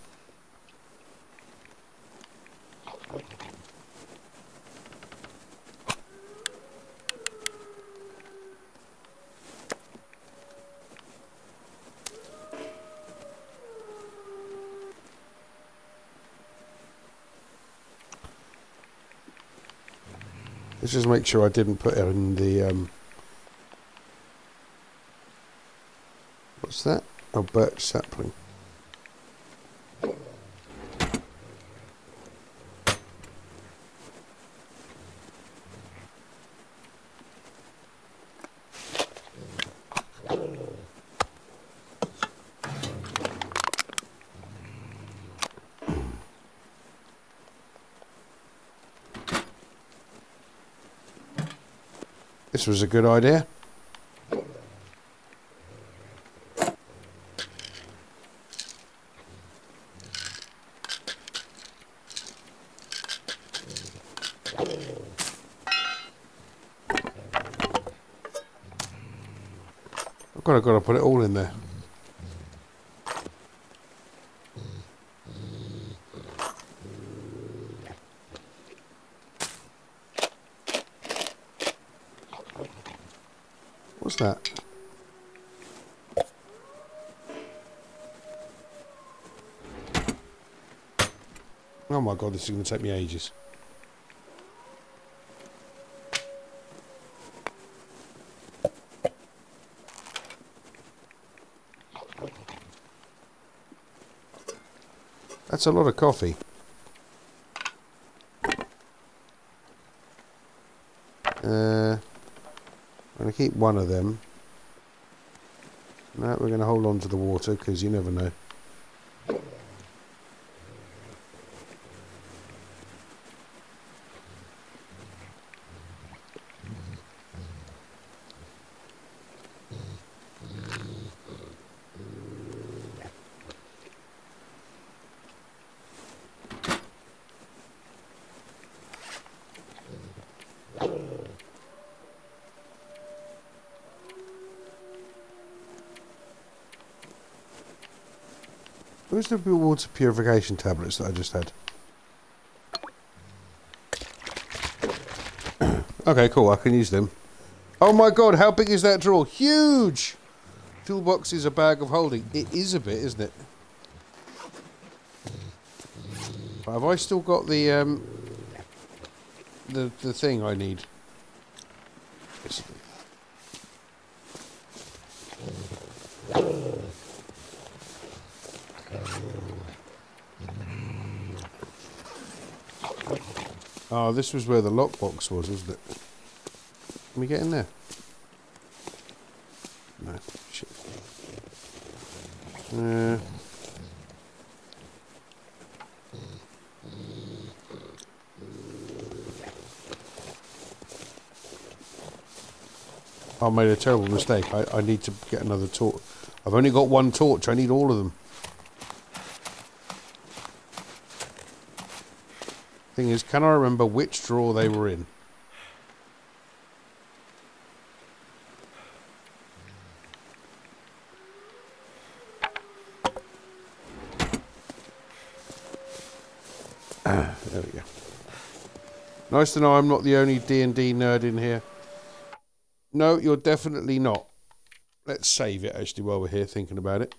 Let's just make sure I didn't put it in the um What's that? Oh, birch sapling. Was a good idea. I've got to put it all in there. What's that? Oh my god, this is going to take me ages. That's a lot of coffee. Uh, I'm going keep one of them. No, we're going to hold on to the water because you never know. Where's the water purification tablets that I just had? okay, cool. I can use them. Oh my god, how big is that drawer? Huge! Toolbox is a bag of holding. It is a bit, isn't it? But have I still got the um the the thing I need? Oh, this was where the lockbox was, wasn't it? Can we get in there? No. Shit. Uh, I made a terrible mistake. I, I need to get another torch. I've only got one torch. I need all of them. Thing is, can I remember which drawer they were in? Ah, there we go. Nice to know I'm not the only D&D nerd in here. No, you're definitely not. Let's save it, actually, while we're here thinking about it.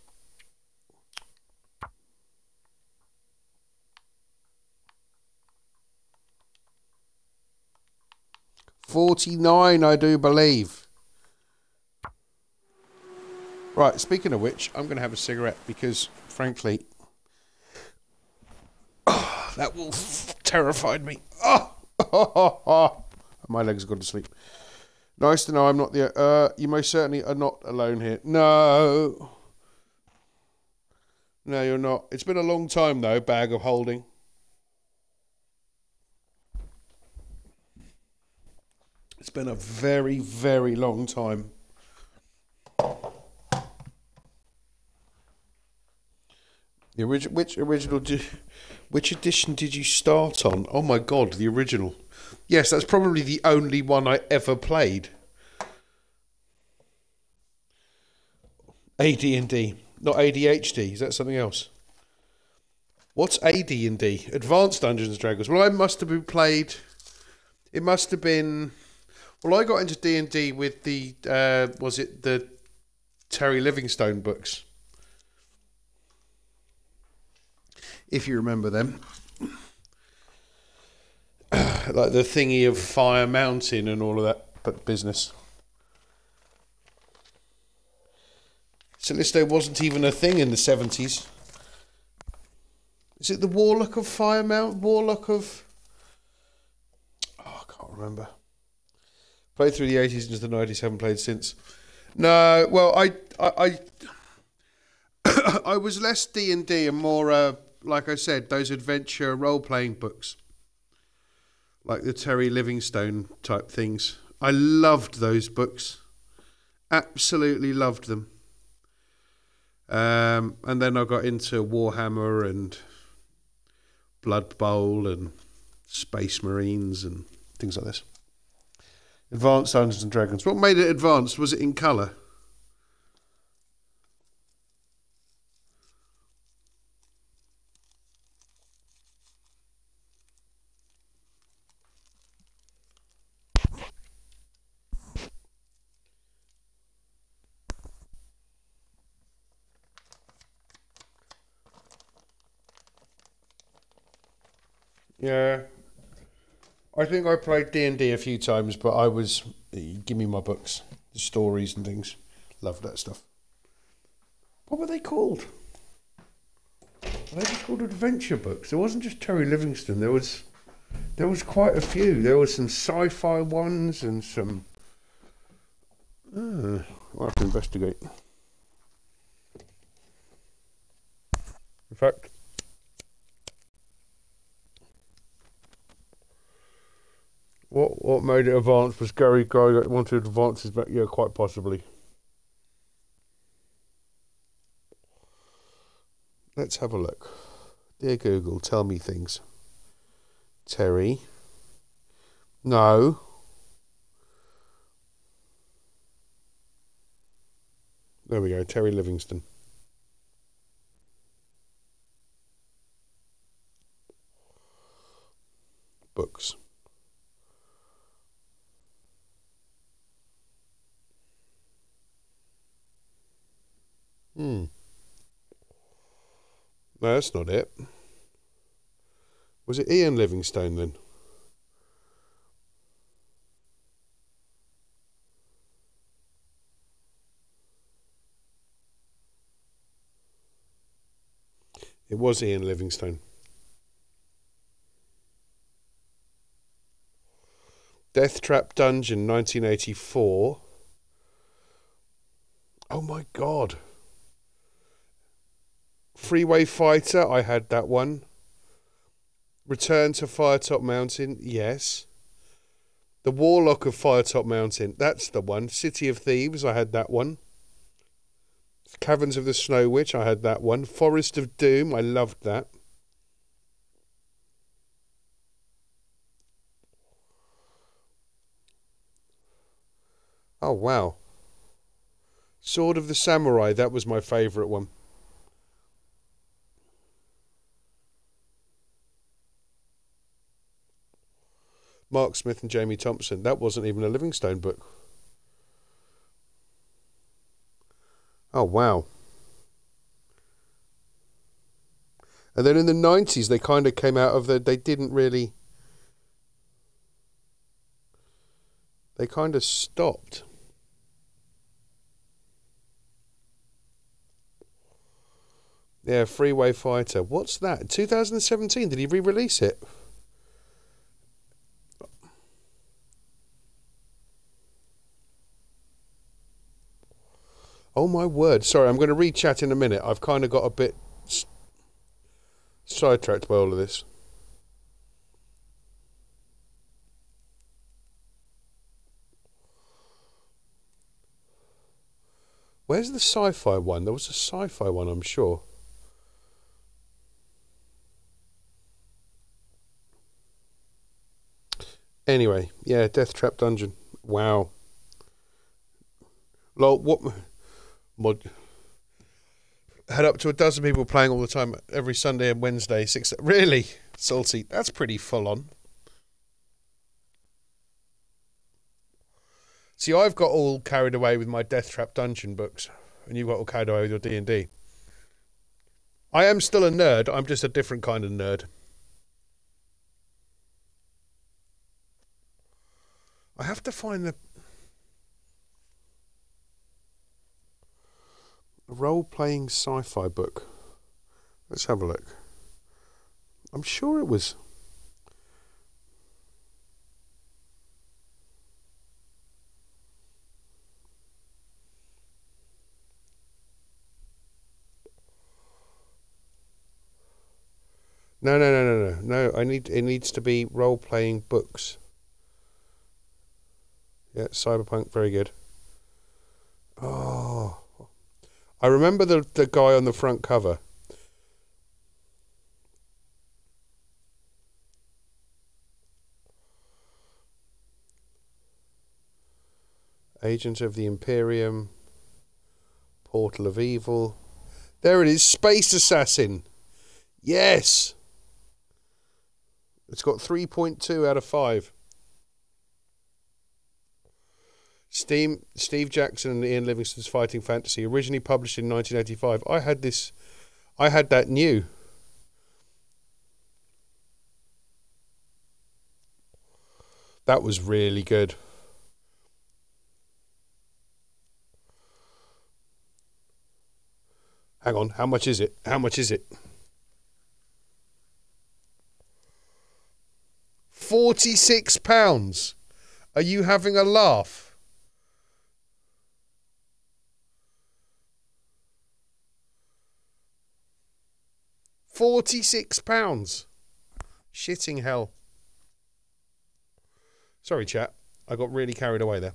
Forty-nine, I do believe. Right, speaking of which, I'm going to have a cigarette because, frankly, oh, that wolf terrified me. Oh! My legs have gone to sleep. Nice to know I'm not the. Uh, you most certainly are not alone here. No. No, you're not. It's been a long time, though, bag of holding. It's been a very, very long time. The original, which original, which edition did you start on? Oh my god, the original. Yes, that's probably the only one I ever played. AD&D, not ADHD. Is that something else? What's AD&D? Advanced Dungeons and Dragons. Well, I must have been played. It must have been. Well, I got into D and D with the. Uh, was it the Terry Livingstone books? if you remember them. like the thingy of Fire Mountain and all of that business. Callisto wasn't even a thing in the 70s. Is it the Warlock of Fire Mount? Warlock of. Oh, I can't remember. Played through the 80s into the 90s, haven't played since. No, well, I. I, I, I was less D and D and more uh, like I said, those adventure role playing books, like the Terry Livingstone type things. I loved those books, absolutely loved them. Um, and then I got into Warhammer and Blood Bowl and Space Marines and things like this. Advanced Dungeons and Dragons. What made it advanced? Was it in colour? Yeah. I think I played D and D a few times, but I was give me my books, the stories and things. Love that stuff. What were they called? Were they just called adventure books? There wasn't just Terry Livingstone. There was there was quite a few. There was some sci-fi ones and some. Uh, I'll have to investigate. In fact, What what made it advance was Gary Guy wanted advances back. Yeah, quite possibly. Let's have a look. Dear Google, tell me things. Terry. No. There we go, Terry Livingstone. Books. Hmm. No, that's not it. Was it Ian Livingstone then? It was Ian Livingstone. Death Trap Dungeon 1984. Oh my god. Freeway Fighter, I had that one. Return to Firetop Mountain, yes. The Warlock of Firetop Mountain. That's the one. City of Thieves. I had that one. Caverns of the Snow Witch. I had that one. Forest of Doom. I loved that. Oh, wow. Sword of the Samurai. That was my favourite one. Mark Smith and Jamie Thomson. That wasn't even a Livingstone book. Oh, wow. And then in the 90s, they kind of came out of the. They didn't really. They kind of stopped. Yeah, Freeway Fighter. What's that? 2017. Did he re release it? Oh my word. Sorry, I'm going to read chat in a minute. I've kind of got a bit sidetracked by all of this. Where's the sci fi one? There was a sci fi one, I'm sure. Anyway, yeah, Death Trap Dungeon. Wow. Lol, what mod had up to a dozen people playing all the time every Sunday and Wednesday. Six really salty. That's pretty full on. See, I've got all carried away with my Death Trap Dungeon books, and you've got all carried away with your D and D. I am still a nerd. I'm just a different kind of nerd. I have to find the role playing sci fi book. Let's have a look. I'm sure it was. No, no, no, no, no, no. I need. It needs to be role playing books. Yeah, cyberpunk, very good. Oh. I remember the the guy on the front cover. Agent of the Imperium, Portal of Evil. There it is, Space Assassin. Yes. It's got 3.2 out of 5. Steve, Steve Jackson and Ian Livingstone's Fighting Fantasy, originally published in 1985. I had this, I had that new. That was really good. Hang on, how much is it? How much is it? 46 pounds. Are you having a laugh? Forty-six pounds. Shitting hell. Sorry, chat. I got really carried away there.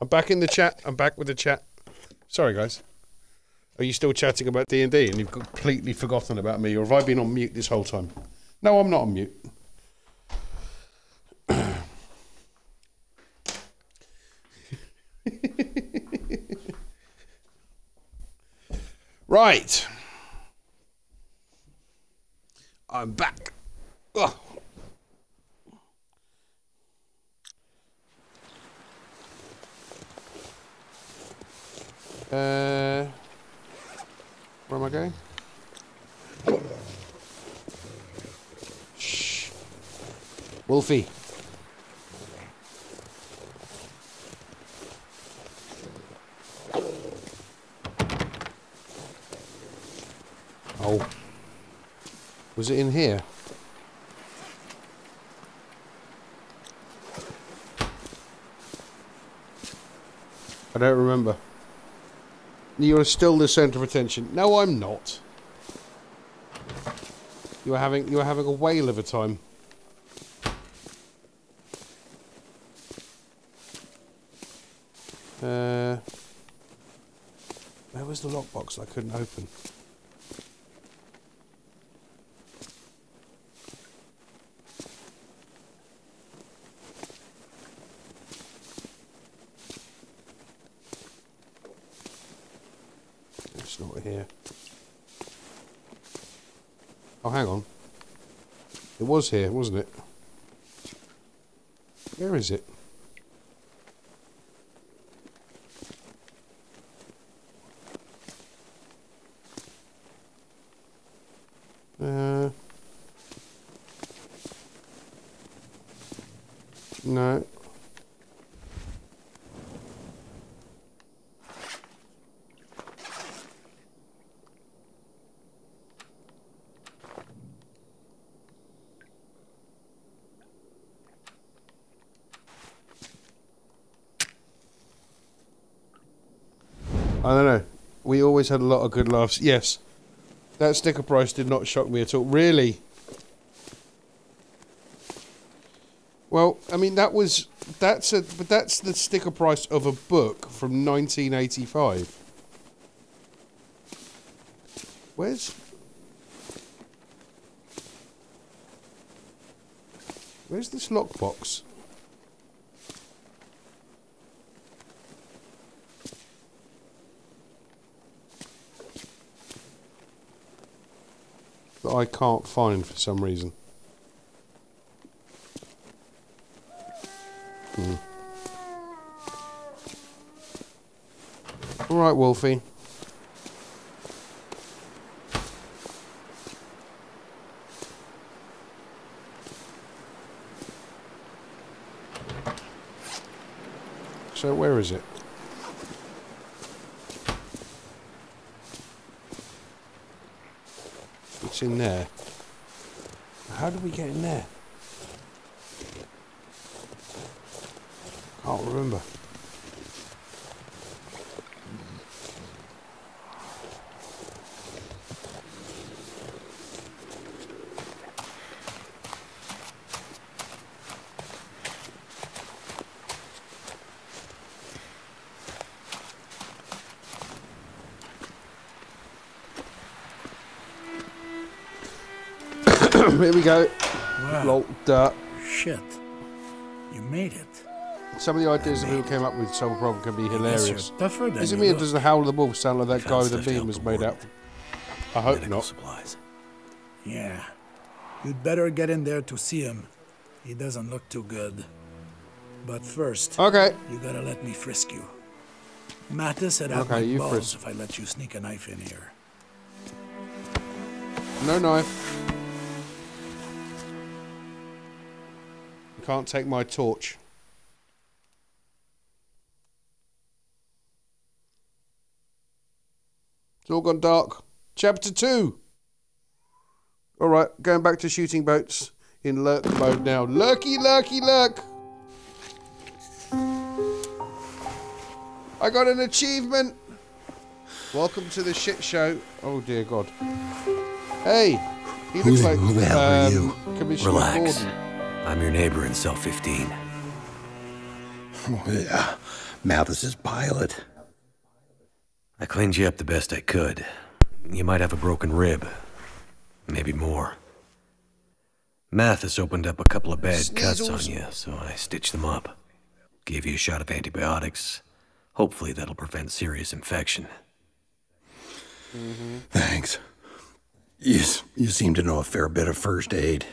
I'm back in the chat. I'm back with the chat. Sorry, guys. Are you still chatting about D and D, and you've completely forgotten about me, or have I been on mute this whole time? No, I'm not on mute. Right. I'm back. Ugh. Uh, where am I going? Shh. Wolfie. Oh. Was it in here? I don't remember. You're still the centre of attention. No, I'm not. You are having you were having a whale of a time. Uh, where was the lockbox I couldn't open? It's not here. Oh, hang on. It was here, wasn't it? Where is it? Uh, no. I don't know. We always had a lot of good laughs. Yes. That sticker price did not shock me at all. Really? Well, I mean that was that's a but that's the sticker price of a book from 1985. Where's Where's this lockbox? I can't find for some reason. Hmm. Alright, Wolfie. So where is it? In there. How did we get in there? Can't remember. Here we go. Wow. Lol, duh. Shit. You made it. Some of the ideas that people came up with to solve a problem can be hilarious. you're tougher than Is it me or does the howl of the wolf sound like that guy with the beam was made out? I hope not. supplies. Yeah. You'd better get in there to see him. He doesn't look too good. But first, Okay. you gotta let me frisk you. Mathis had have Okay, balls frisk. if I let you sneak a knife in here. No knife. You can't take my torch. It's all gone dark. Chapter 2. Alright, going back to shooting boats in lurk mode now. Lurky, lurky, lurk. I got an achievement. Welcome to the shit show. Oh dear God. Hey, he Who looks the- like who the hell are um, you? Commissioner Relax. Gordon. I'm your neighbor in cell 15. Oh, yeah. Mathis's pilot. I cleaned you up the best I could. You might have a broken rib. Maybe more. Mathis opened up a couple of bad cuts on you, so I stitched them up. Gave you a shot of antibiotics. Hopefully that'll prevent serious infection. Mm-hmm. Thanks. You, you seem to know a fair bit of first aid.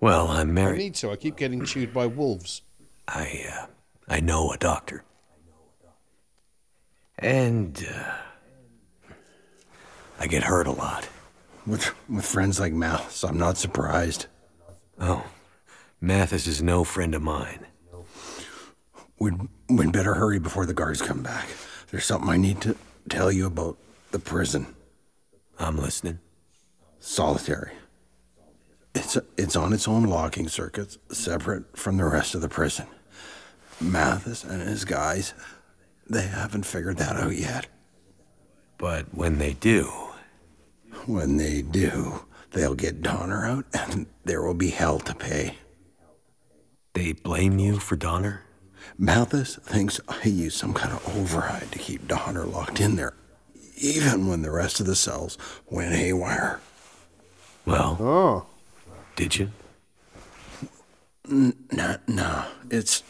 Well, I'm married. I need to. I keep getting chewed by wolves. I, uh, I know a doctor. And, uh, I get hurt a lot. With, with friends like Mathis, I'm not surprised. Oh, Mathis is no friend of mine. We'd, we'd better hurry before the guards come back. There's something I need to tell you about the prison. I'm listening. Solitary. It's, it's on its own locking circuits, separate from the rest of the prison. Mathis and his guys, they haven't figured that out yet. But when they do, When they do, They'll get Donner out, and there will be hell to pay. They blame you for Donner? Mathis thinks I used some kind of override to keep Donner locked in there, even when the rest of the cells went haywire. Well, Oh. Did you? No, no, it's.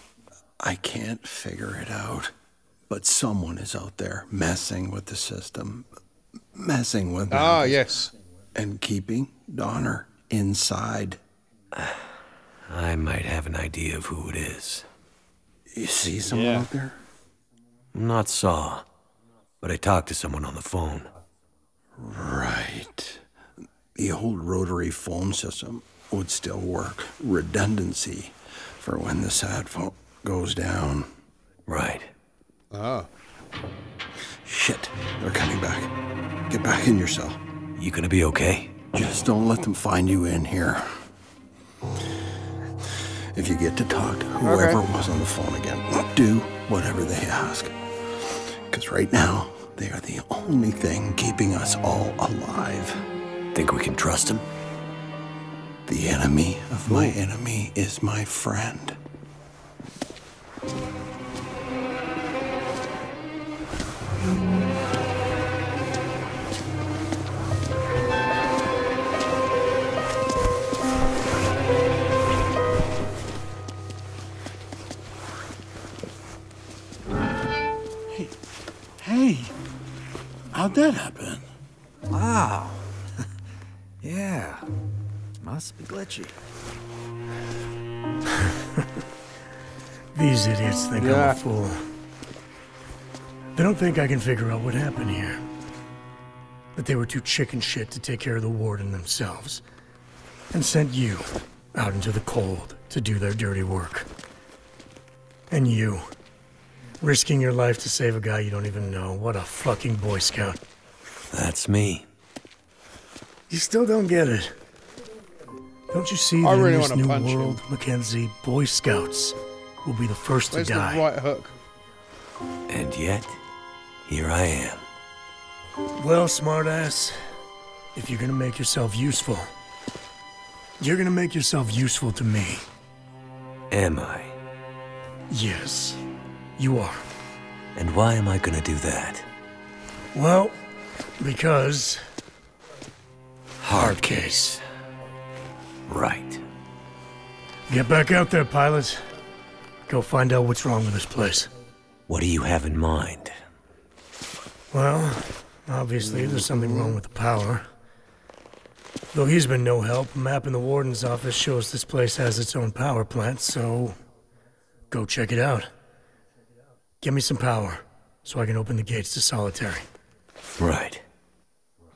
I can't figure it out. But someone is out there messing with the system, messing with Ah, yes. and keeping Donner inside. I might have an idea of who it is. You see someone Yeah. out there? Not saw, but I talked to someone on the phone. Right. The old rotary phone system would still work. Redundancy for when the sat phone goes down. Right. Ah. Shit, they're coming back. Get back in your cell. You gonna be okay? Just don't let them find you in here. If you get to talk to whoever Okay. was on the phone again, do whatever they ask. Because right now, they are the only thing keeping us all alive. Think we can trust him? The enemy of my enemy is my friend. Hey, hey, how'd that happen? Wow. yeah. Must be glitchy. These idiots think I'm a fool. They don't think I can figure out what happened here. But they were too chicken shit to take care of the warden themselves. And sent you out into the cold to do their dirty work. And you, risking your life to save a guy you don't even know. What a fucking Boy Scout. That's me. You still don't get it. Don't you see I that really in this new punch him. world, Mackenzie, Boy Scouts will be the first Where's to the die. right hook? And yet, here I am. Well, smartass, if you're gonna make yourself useful, you're gonna make yourself useful to me. Am I? Yes, you are. And why am I gonna do that? Well, because Hard case. Right. get back out there, pilots. Go find out what's wrong with this place. What do you have in mind? Well, obviously there's something wrong with the power. Though he's been no help, a map in the warden's office shows this place has its own power plant, so go check it out. Give me some power so I can open the gates to solitary. Right.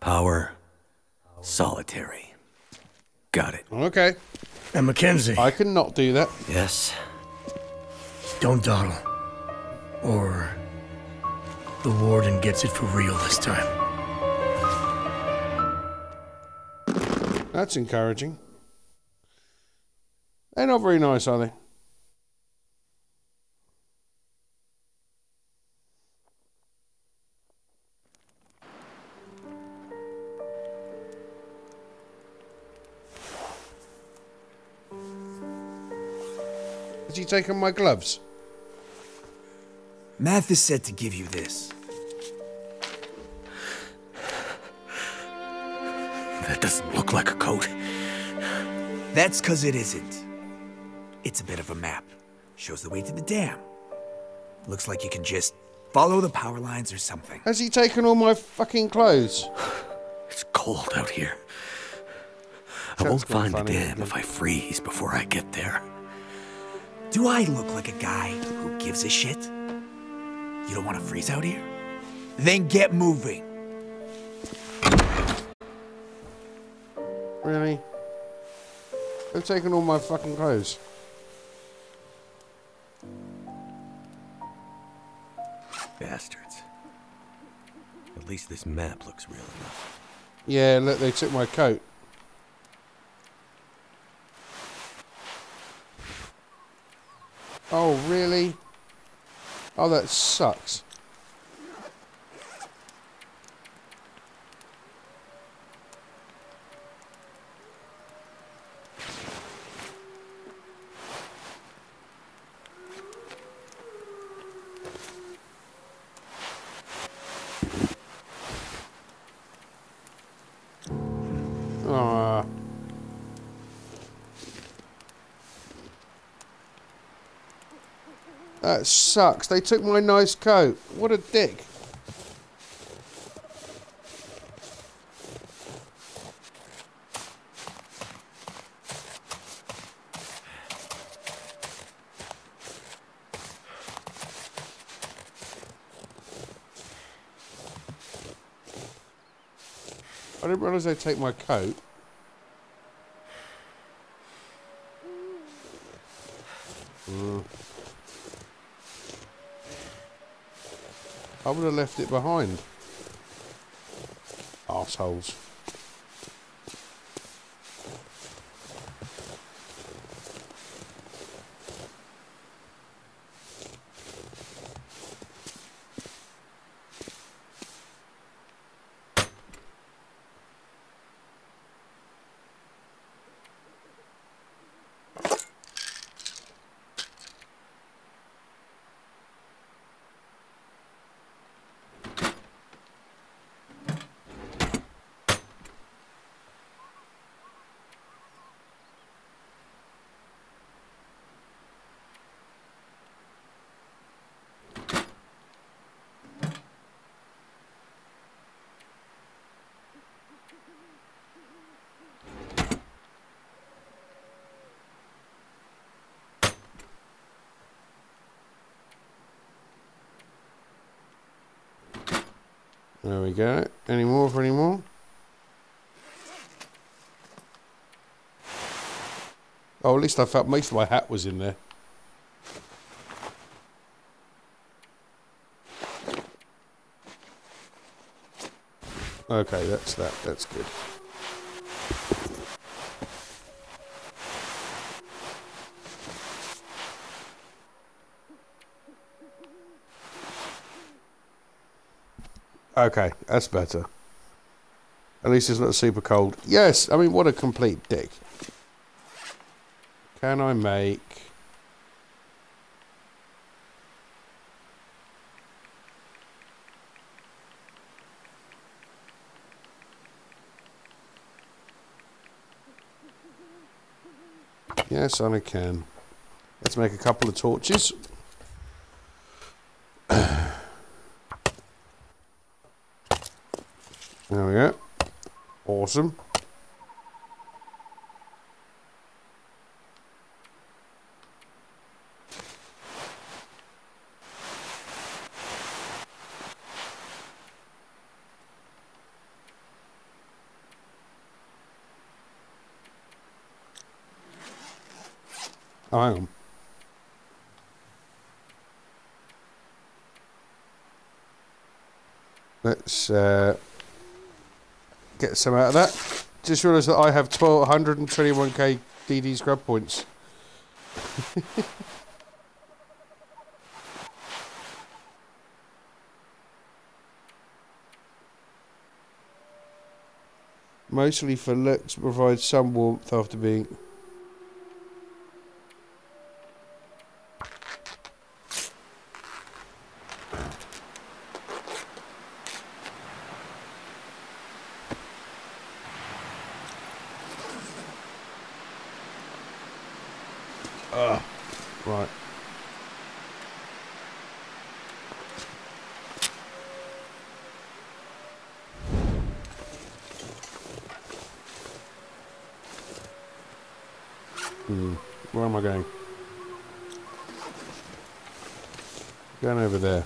Power. Solitary. Got it. Okay. And Mackenzie, I can not do that. Yes. don't dawdle. Or the warden gets it for real this time. That's encouraging. They're not very nice, are they? He taken my gloves? Mathis said to give you this. That doesn't look like a coat. That's because it isn't. It's a bit of a map. Shows the way to the dam. Looks like you can just follow the power lines or something. Has he taken all my fucking clothes? It's cold out here. I won't kinda find the dam if I freeze before I get there. Do I look like a guy who gives a shit? You don't want to freeze out here? Then get moving. Really? They've taken all my fucking clothes. Bastards. At least this map looks real enough. Yeah, look, they took my coat. Oh, really? Oh, that sucks. Sucks. They took my nice coat. What a dick. I didn't realise they'd take my coat. I would have left it behind. Arseholes. There we go. Any more for any more? Oh, at least I felt most of my hat was in there. Okay, that's that. That's good. Okay, that's better. At least it's not super cold. Yes, I mean, what a complete dick. Can I make... Yes, I can. Let's make a couple of torches. There we go. Awesome. Hang on. Let's uh, some out of that. Just realised that I have 121k DD scrub points. Mostly for looks, provide some warmth after being... Ugh. Right. Hmm. Where am I going? Going over there.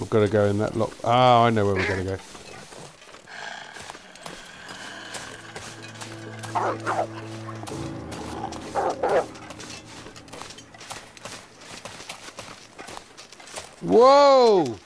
We've got to go in that lock. Ah, I know where we're going to go. Whoa!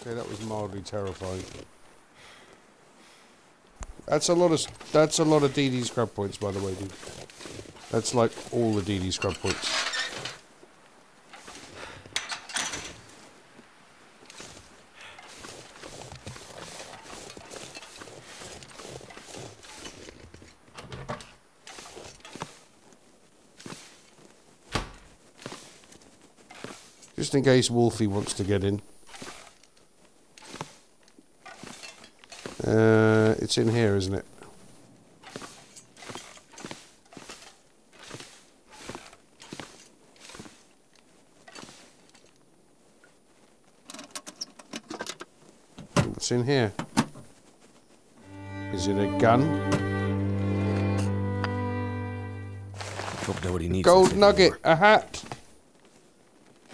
Okay, that was mildly terrifying. That's a lot of that's a lot of DD scrub points, by the way, dude. That's like all the DD scrub points. In case Wolfie wants to get in. Uh, it's in here, isn't it? What's in here? Is it a gun? Hope nobody needs Gold nugget, a hat.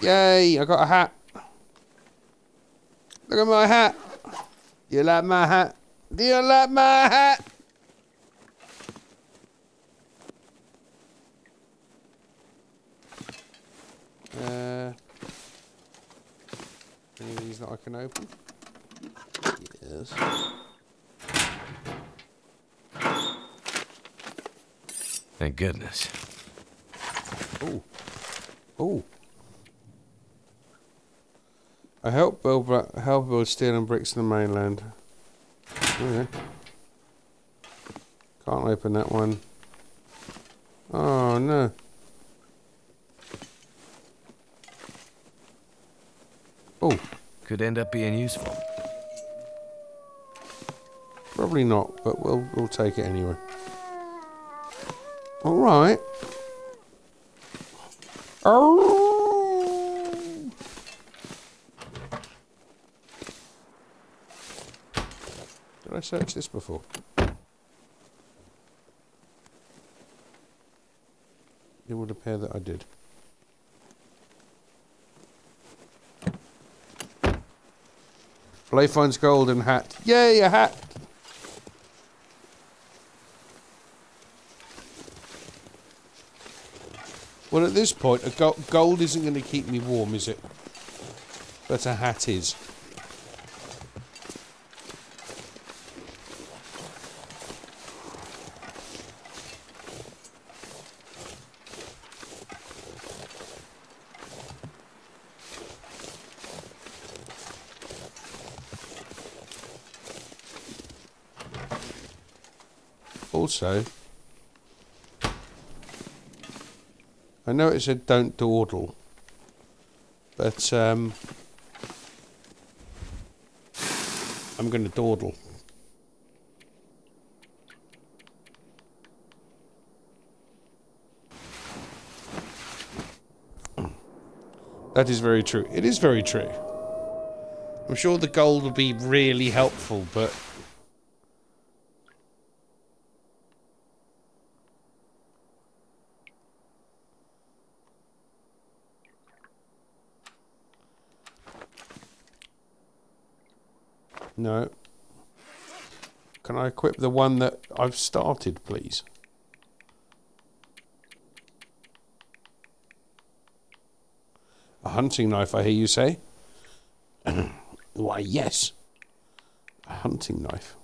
Yay, I got a hat. Look at my hat. Do you like my hat? Do you like my hat? Uh, any of these that I can open? Yes. Thank goodness. Oh. Oh. I help build help build steel and bricks in the mainland. Okay. Can't open that one. Oh no. Oh, Could end up being useful. probably not, but we'll we'll take it anyway. All right. I search this before? It would appear that I did. Blay finds golden hat. Yay, a hat! Well, at this point, a go- gold isn't going to keep me warm, is it? But a hat is. Also, I know it said don't dawdle, but um, I'm going to dawdle. That is very true. It is very true. I'm sure the gold will be really helpful, but no. Can I equip the one that I've started, please? A hunting knife, I hear you say? Why, yes. A hunting knife.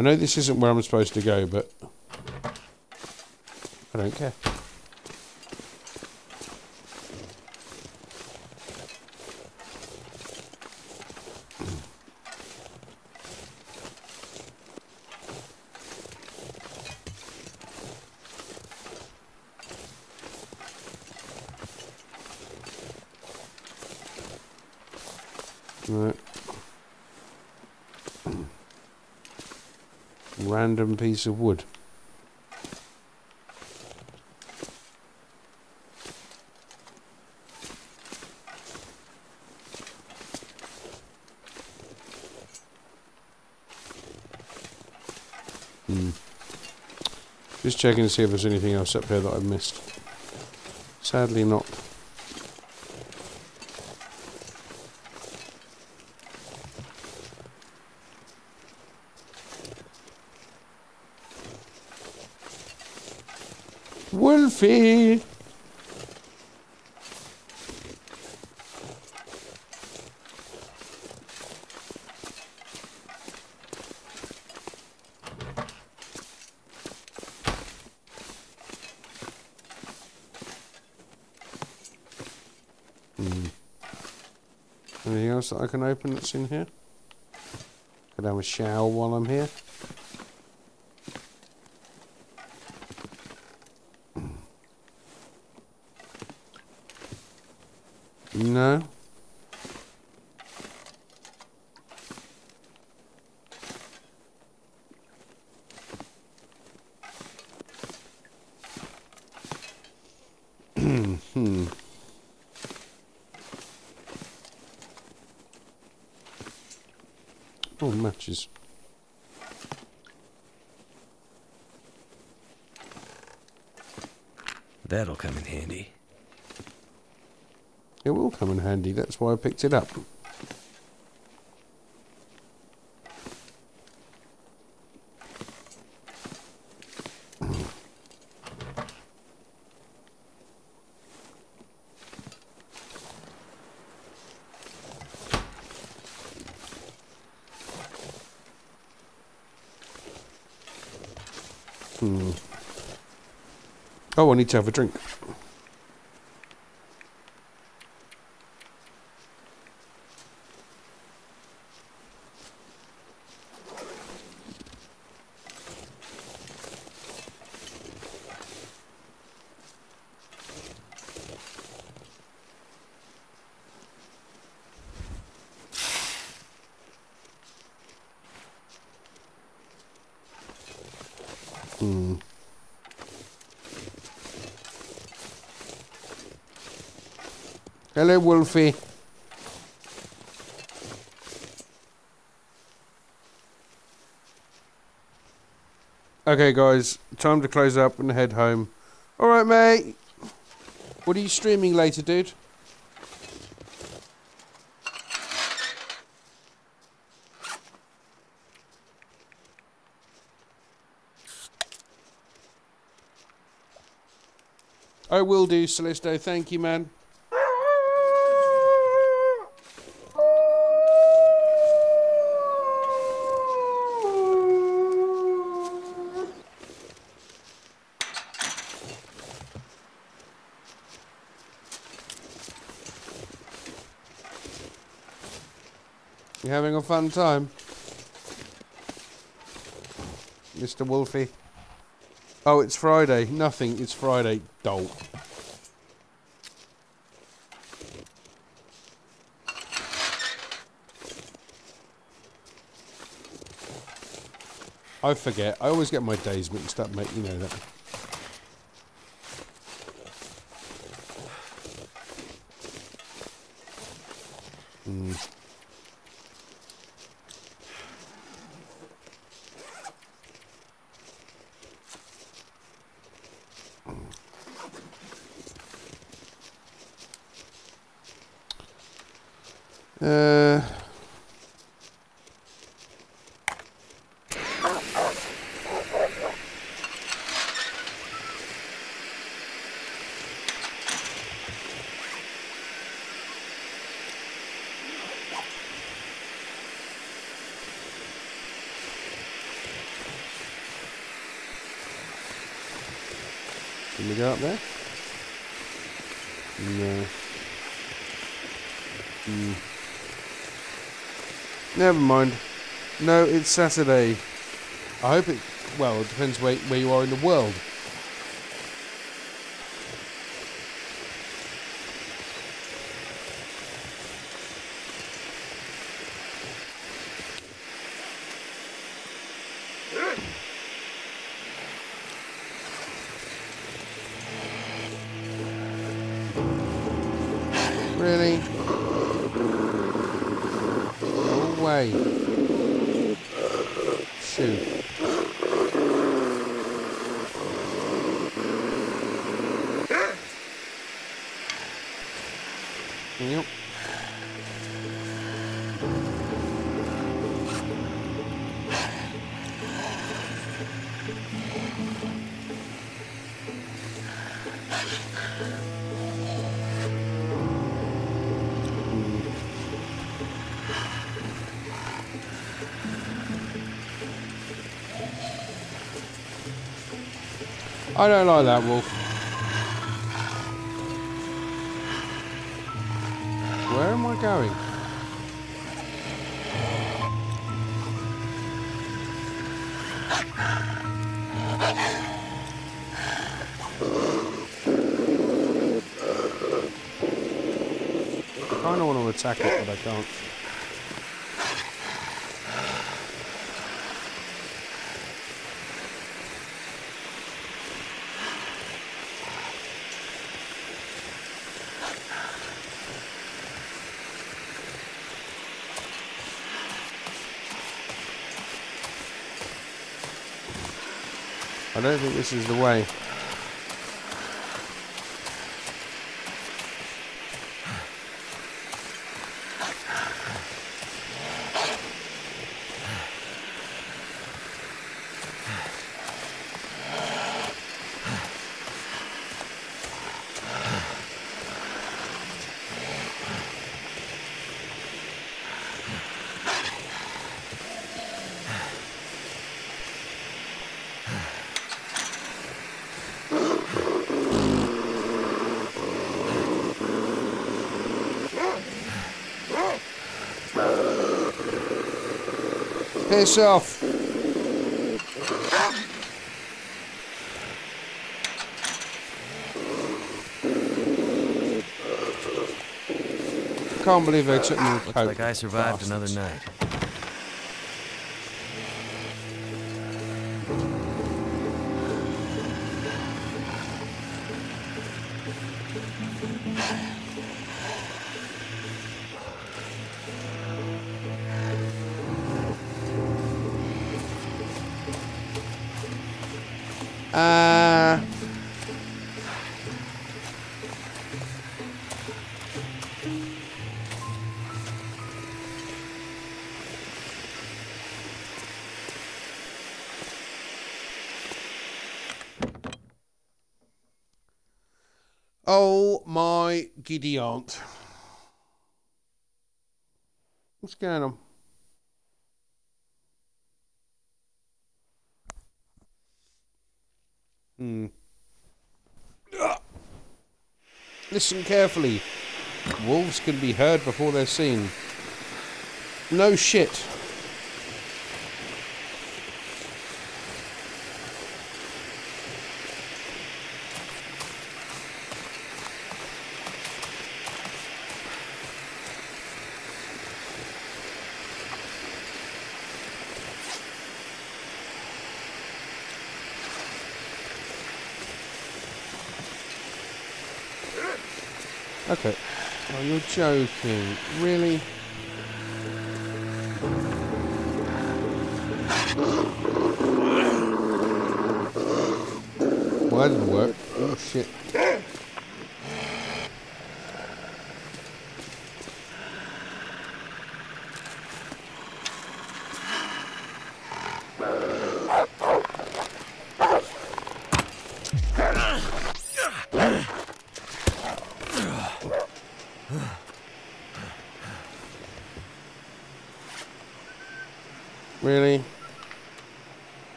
I know this isn't where I'm supposed to go, but I don't care. Right. Random piece of wood. Hmm. Just checking to see if there's anything else up here that I've missed. Sadly not. Wolfie. Hmm. Anything else that I can open that's in here? Could have a shower while I'm here. No. hmm. Oh, matches. That'll come in handy. It will come in handy, why I picked it up. Hmm. Oh, I need to have a drink. Wolfie. Okay, guys, time to close up and head home. All right, mate. What are you streaming later, dude? I will do, Celisto. Thank you, man. You having a fun time? Mr. Wolfie? Oh, it's Friday. Nothing. It's Friday. Dolt. I forget. I always get my days mixed up, mate. You know that. Hmm. Uh, can we go up there? No. Hmm. Never mind. No, it's Saturday. I hope it. Well, it depends where, where you are in the world. I don't like that wolf. Where am I going? I kind of want to attack it, but I can't. I don't think this is the way. Off. Can't believe they took me Looks like I survived another night. Oh my giddy aunt. What's going on? Hmm. Listen carefully. Wolves can be heard before they're seen. No shit. Okay. Oh, you're joking. Really? Well, that didn't work. Oh, shit.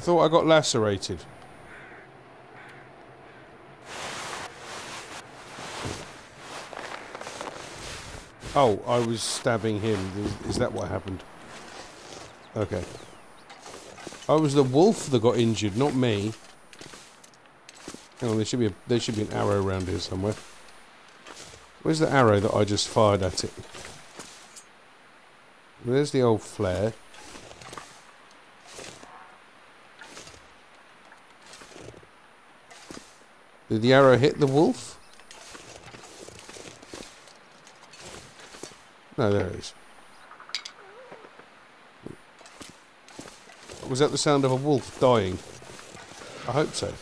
I thought I got lacerated. Oh, I was stabbing him. Is, that what happened? Okay. I was the wolf that got injured, not me. Hang on, there should be a, there should be an arrow around here somewhere. Where's the arrow that I just fired at it? There's the old flare. Did the arrow hit the wolf? No, there it is. Was that the sound of a wolf dying? I hope so.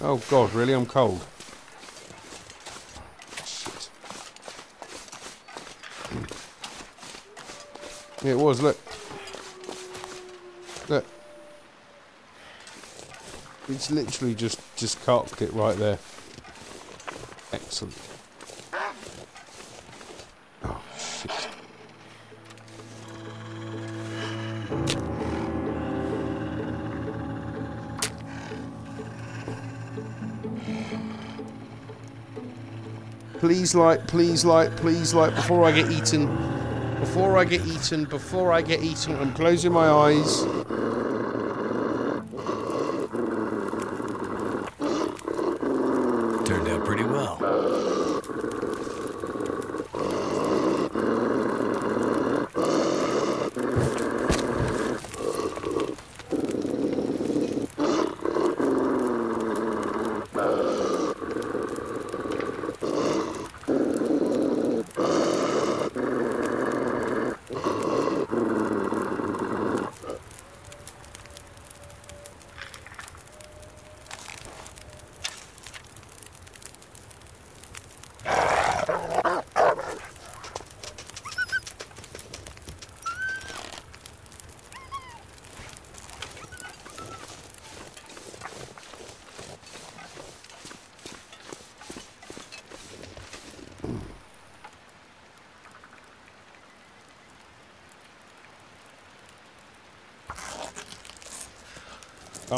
Oh god, really? I'm cold. Shit. It was. Look. It's literally just, just cocked it right there. Excellent. Oh, shit. Please light, please light, please light before I get eaten. Before I get eaten, before I get eaten, I'm closing my eyes. Turned out pretty well.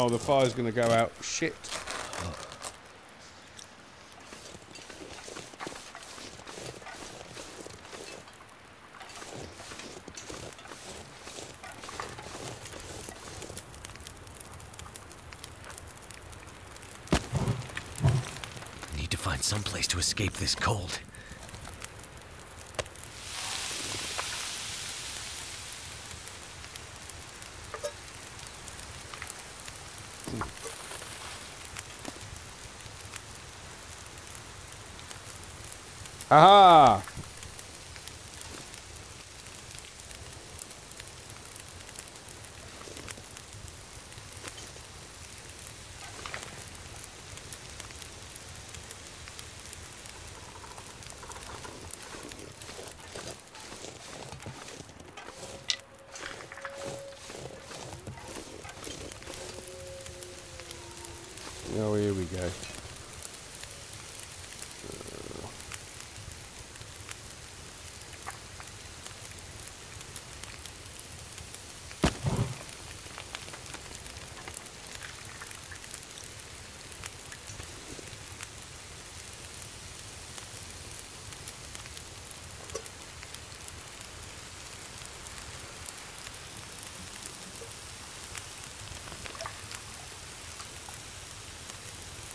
Oh, the fire's going to go out. Shit. Need to find some place to escape this cold. Aha! Oh, here we go.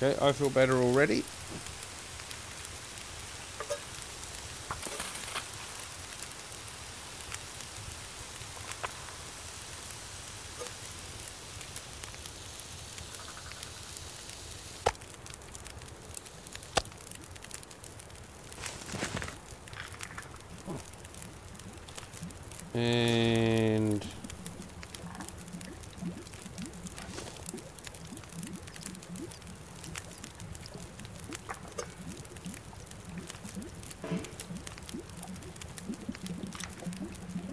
Okay, I feel better already. And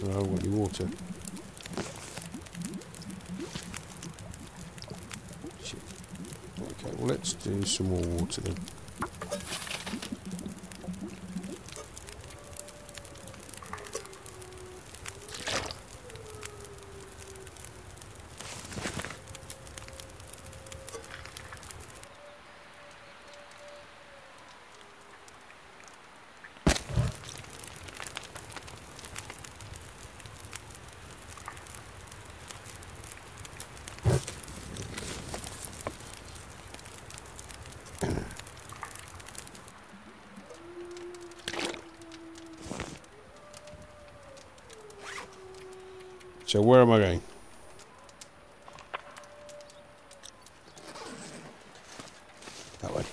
Oh, I don't want any water. Shit. Okay, well let's do some more water then. So where am I going? That way.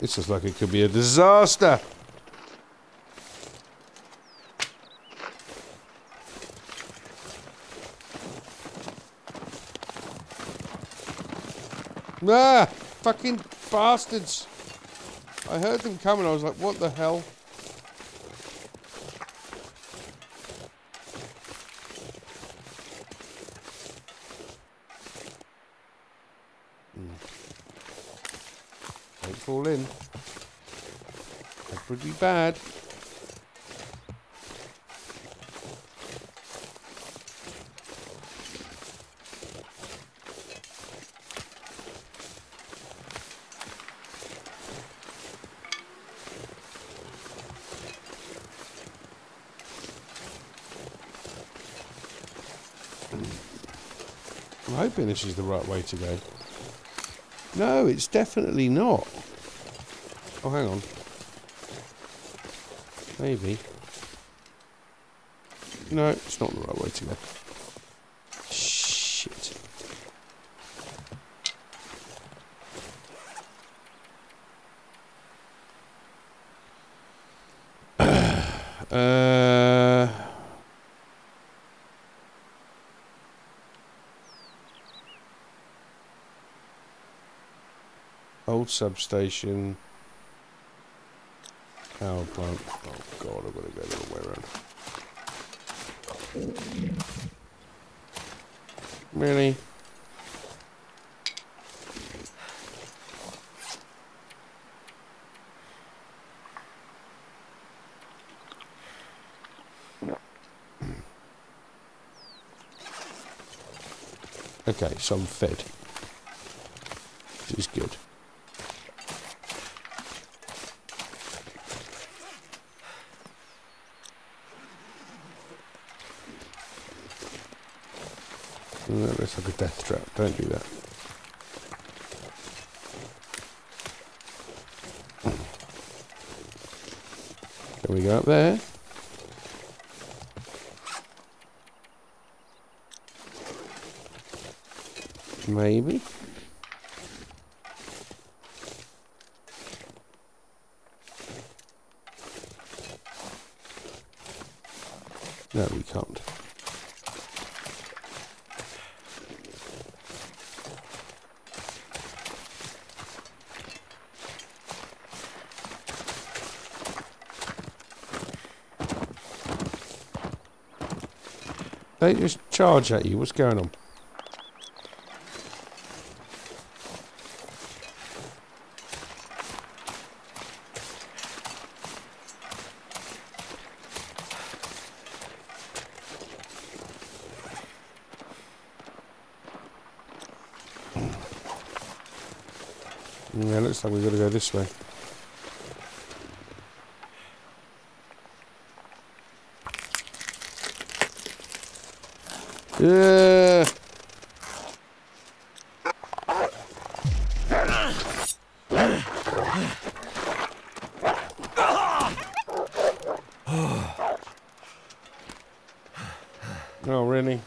This looks like it could be a disaster. Ah, fucking bastards. I heard them coming. I was like, what the hell? Hmm. Don't fall in. That would be bad. Hoping this is the right way to go. No, it's definitely not. Oh, hang on. Maybe. No, it's not the right way to go. Shit. uh... Old substation. Power plant. Oh god, I've got to go the other way around. Really? Okay, so I'm fed. Which is good. No, that looks like a death trap. Don't do that. Can we go up there? Maybe. No, we can't. They just charge at you. What's going on? Yeah, looks like we've got to go this way. Yeah. Oh, really?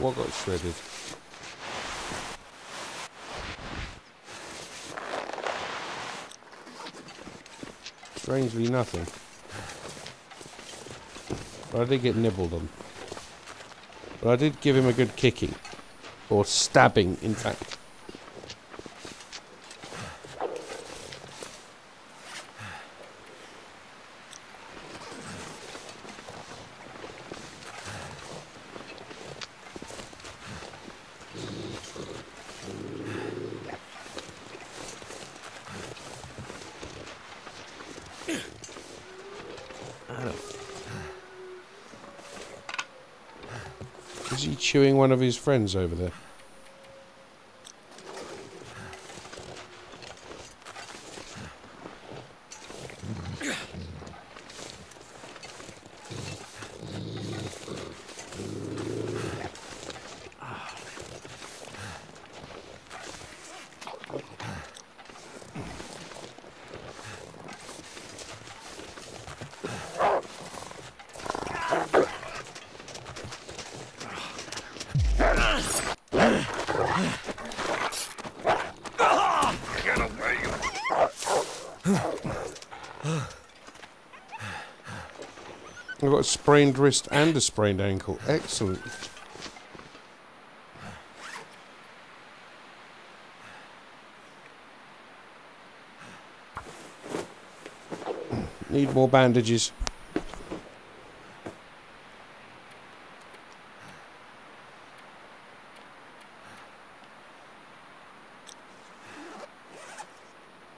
What got shredded? Strangely nothing. But I did get nibbled on. But I did give him a good kicking. Or stabbing, in fact. Is he chewing one of his friends over there? Sprained wrist and a sprained ankle. Excellent. Need more bandages.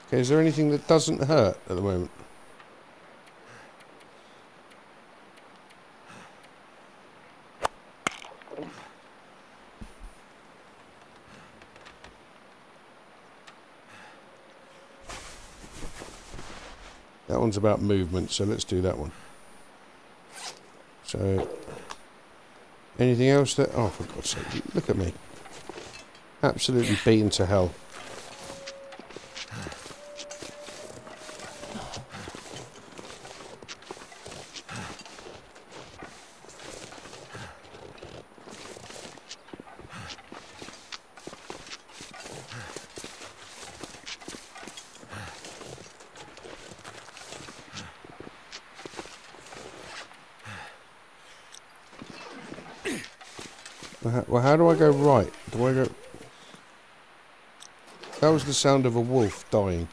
Okay, is there anything that doesn't hurt at the moment? One's about movement, so let's do that one. So, anything else that... Oh, for God's sake, look at me. Absolutely beaten to hell. Well, how, well, how do I go right? Do I go... That was the sound of a wolf dying.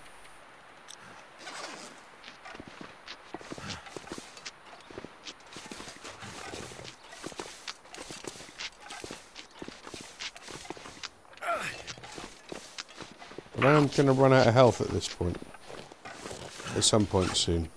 But I am going to run out of health at this point. At some point soon.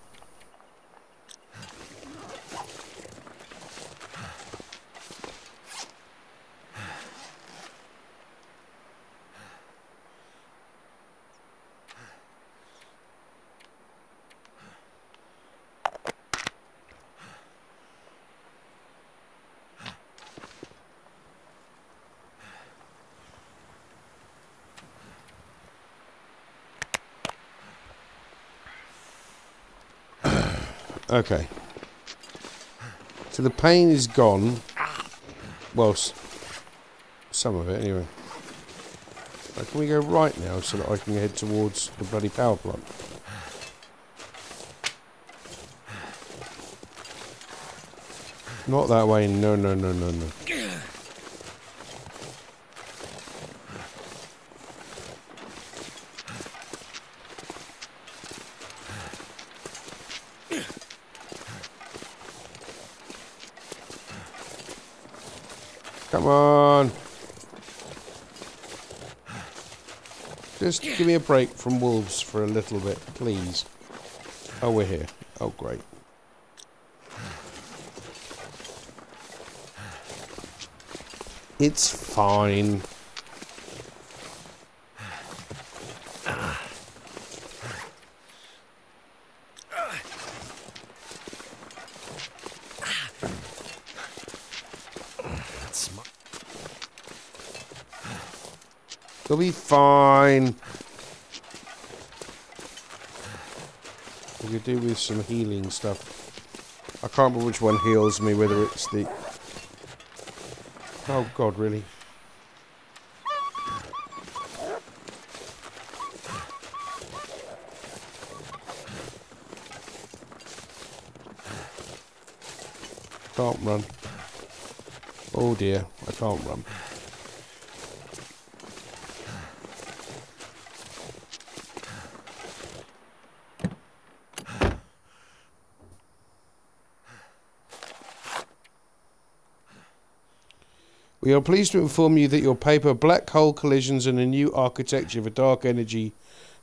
Okay. So the pain is gone. Well, some of it anyway. Right, can we go right now so that I can head towards the bloody power plant? Not that way. No, no, no, no, no. Come on. Just give me a break from wolves for a little bit, please. Oh, we're here. Oh, great. It's fine. You'll be fine. We could do with some healing stuff. I can't remember which one heals me, whether it's the... Oh god, really? Can't run. Oh dear, I can't run. We are pleased to inform you that your paper Black Hole Collisions and a New Architecture for Dark Energy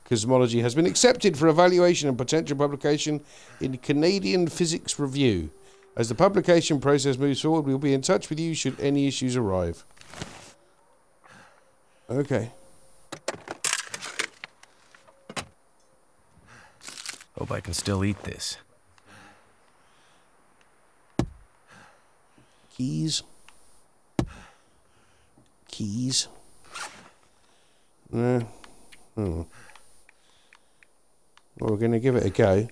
Cosmology has been accepted for evaluation and potential publication in Canadian Physics Review. As the publication process moves forward, we'll be in touch with you should any issues arrive. Okay. Hope I can still eat this. Keys. Keys. No. Hmm. Well, we're going to give it a go.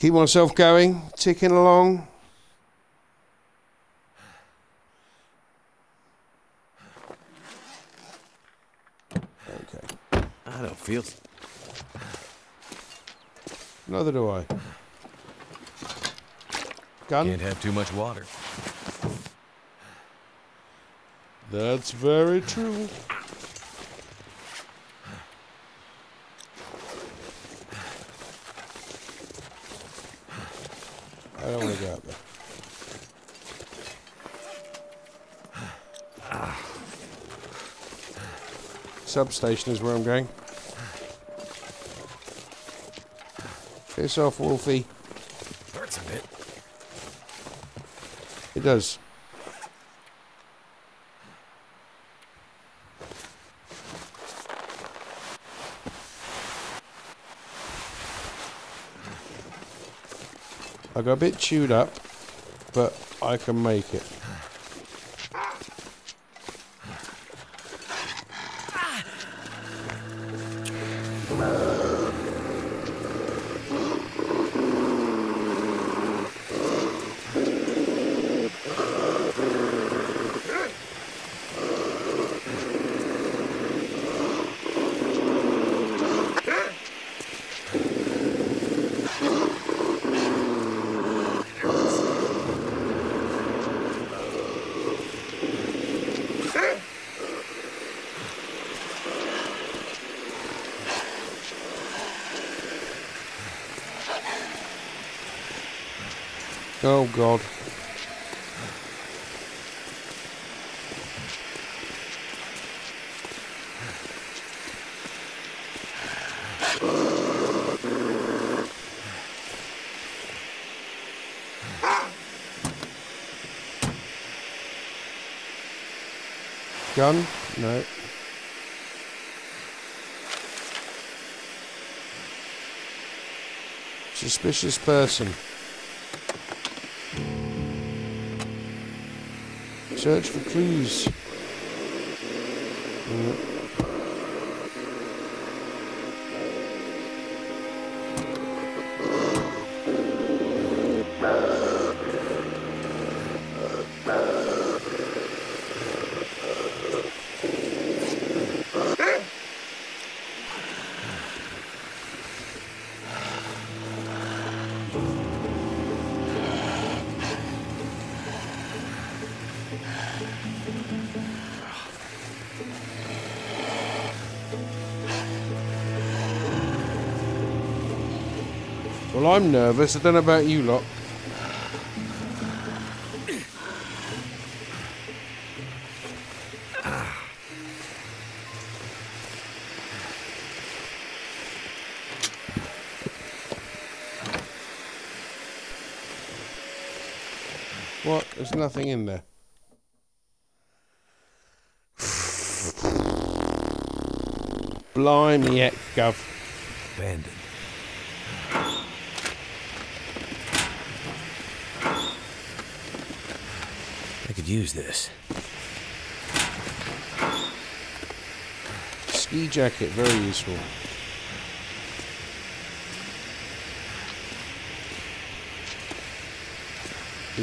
Keep myself going, ticking along. Okay. I. Neither do I. Gun? Can't have too much water. That's very true. I don't want to go out there. Substation is where I'm going. Piss off, Wolfie. Hurts a bit. It does. I got a bit chewed up, but I can make it. Oh God. Gun? No. Suspicious person. Search for clues. I'm nervous. I don't know about you lot. What? There's nothing in there. Blimey, heck, Gov. Abandoned. Use this. Ski jacket, very useful.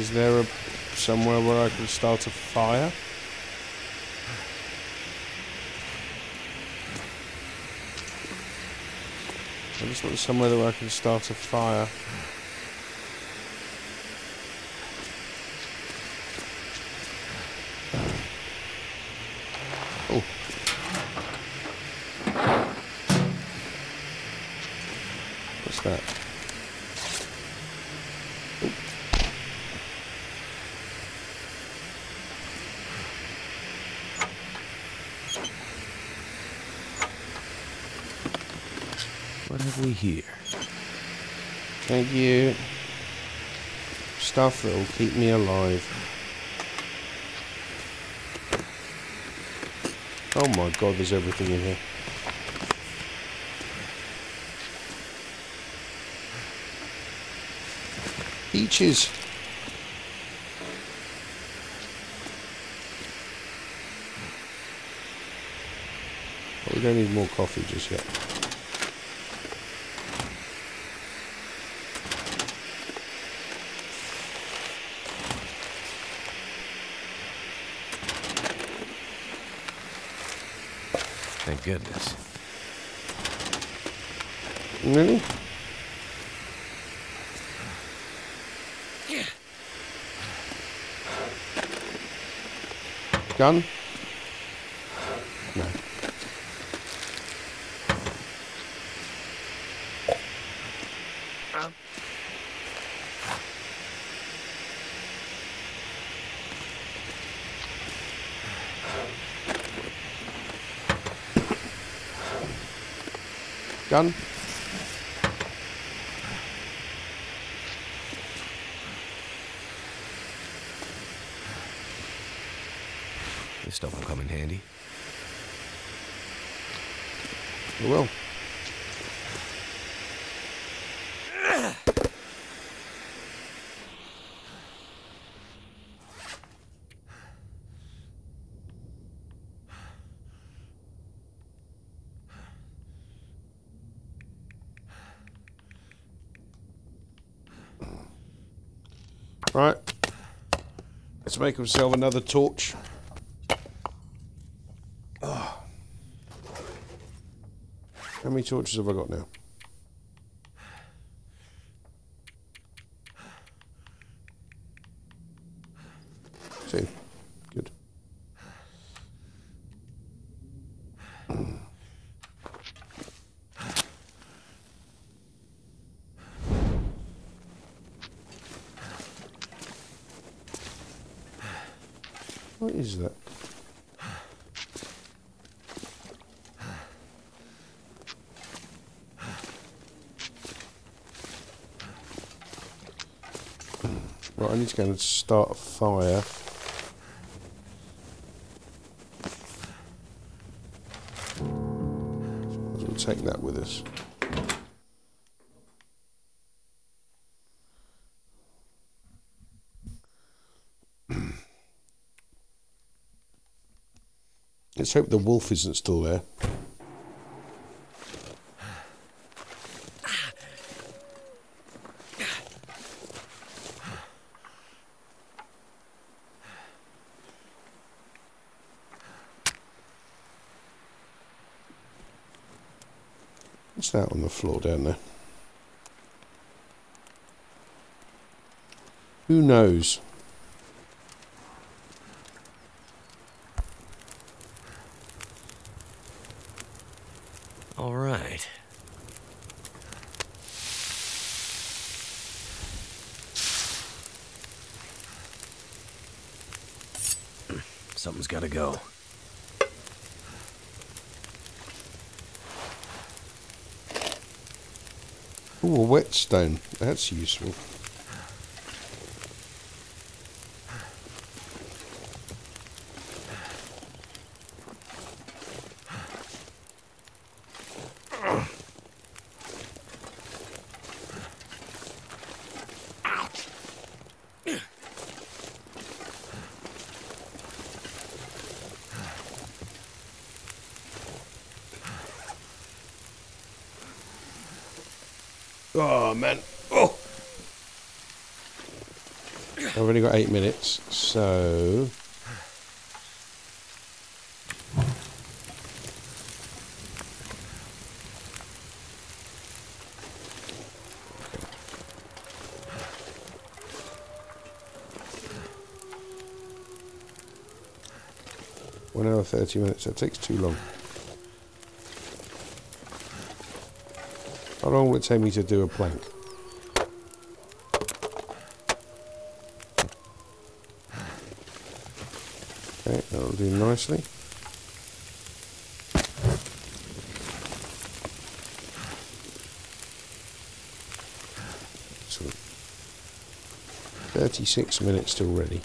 Is there a somewhere where I can start a fire? I just want somewhere where I can start a fire. Oh. What's that? What have we here? Thank you. Stuff that will keep me alive. Oh my god, there's everything in here. Peaches. We don't need more coffee just yet. Goodness. Really? Gun? Gun? This stuff will come in handy. It will. Right. Let's make himself another torch. How many torches have I got now? Two. Good. What is that? Need to start a fire. We'll take that with us. Let's hope the wolf isn't still there. Floor down there? Who knows? All right. Something's gotta go. Ooh, That's useful. Oh man. Oh. I've only got eight so one hour thirty minutes. That takes too long. How long will it take me to do a plank? That'll do nicely. So, 36 minutes till ready.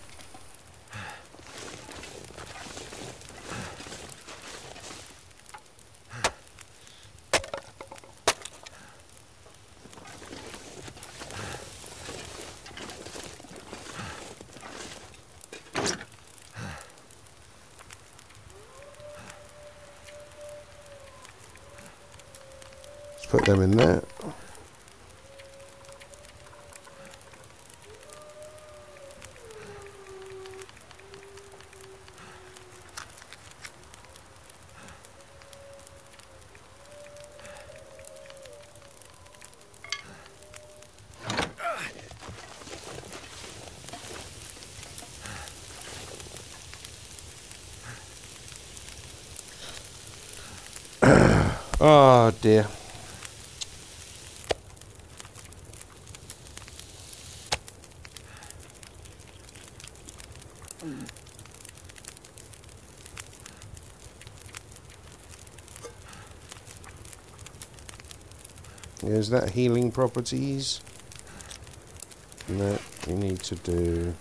that. Oh ah, dear. Is that healing properties? No, we need to do.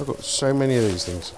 I've got so many of these things.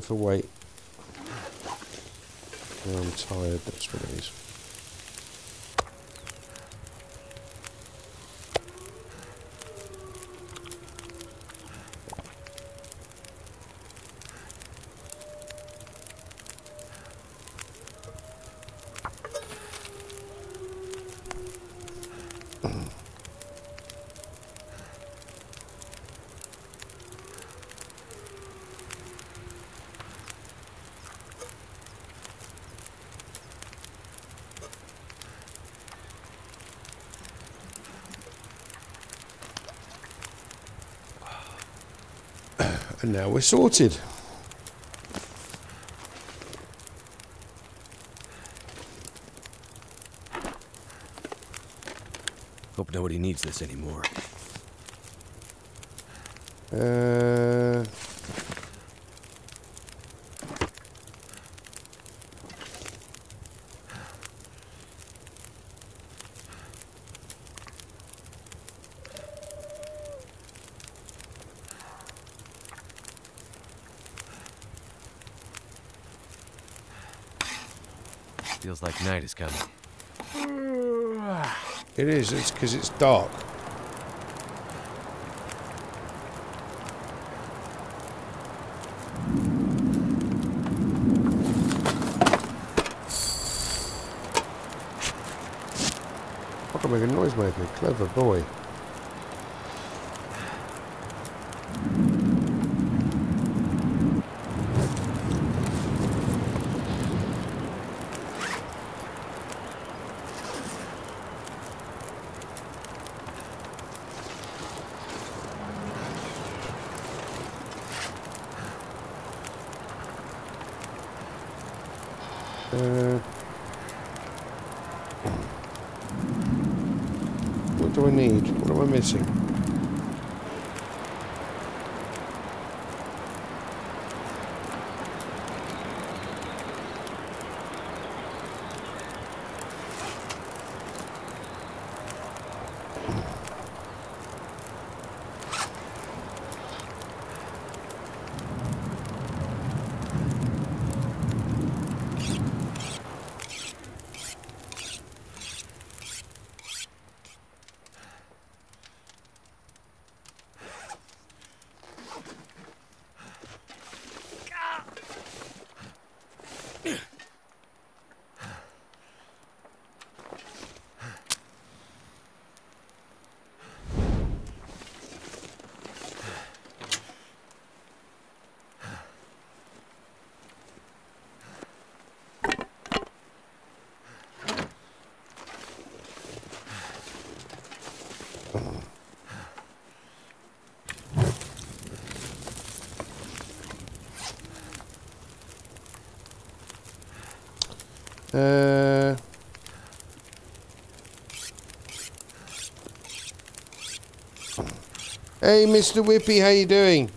For weight? I'm tired, that's what it is. And now we're sorted. Hope nobody needs this anymore. Uh, Feels like night is coming. it is, it's because it's dark. I can make a noise maker, clever boy. Uh, what do I need? What Uh, hey, Mr. Whippy, how you doing?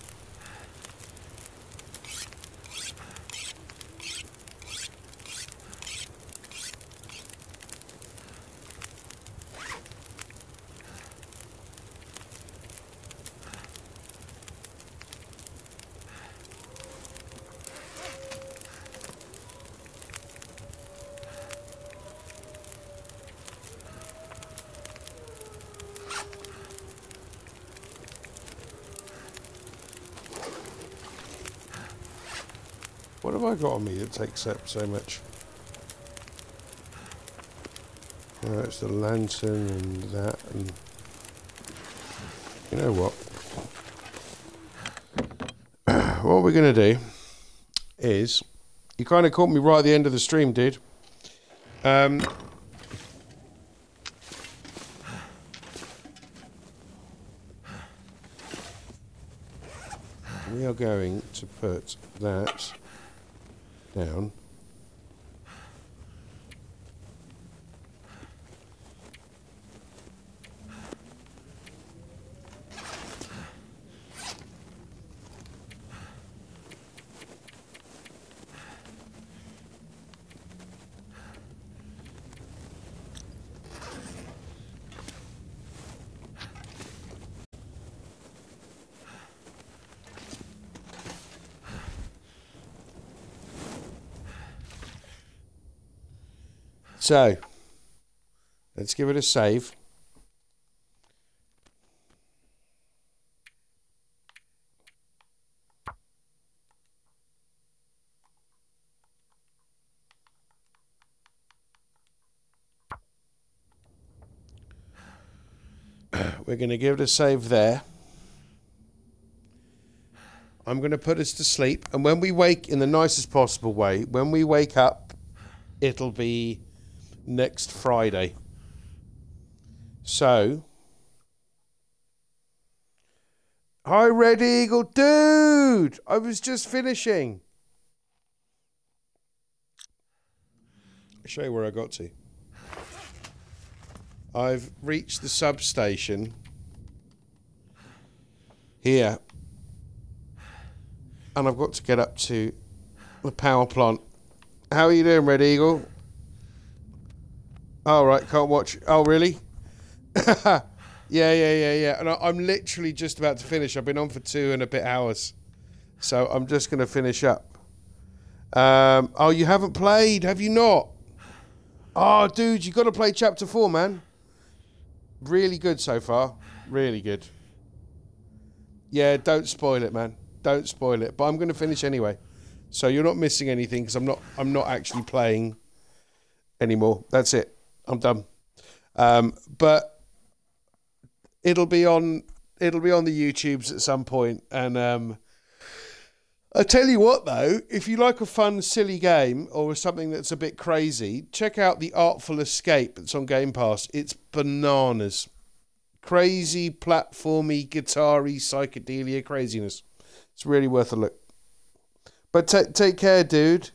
What have I got on me that takes up so much? Oh, it's the lantern and that and... You know what? what we're going to do is... You kind of caught me right at the end of the stream, dude. Um, we are going to put that down. So, let's give it a save. We're going to give it a save there. I'm going to put us to sleep. And when we wake in the nicest possible way, when we wake up, it'll be next Friday. So, hi, Red Eagle. Dude, I was just finishing. I'll show you where I got to. I've reached the substation here. And I've got to get up to the power plant. How are you doing, Red Eagle? Oh, right, can't watch. Oh, really? yeah, yeah, yeah, yeah. And I, I'm literally just about to finish. I've been on for two and a bit hours. So I'm just going to finish up. Um, oh, you haven't played, have you not? Oh, dude, you got to play chapter four, man. Really good so far. Really good. Yeah, don't spoil it, man. Don't spoil it. But I'm going to finish anyway. So you're not missing anything because I'm not. I'm not actually playing anymore. That's it. I'm done. Um, but it'll be on. It'll be on the YouTubes at some point. and um, I tell you what, though, if you like a fun, silly game or something that's a bit crazy, check out the Artful Escape. That's on Game Pass. It's bananas, crazy, platformy, guitar-y, psychedelia craziness. It's really worth a look. But take take care, dude.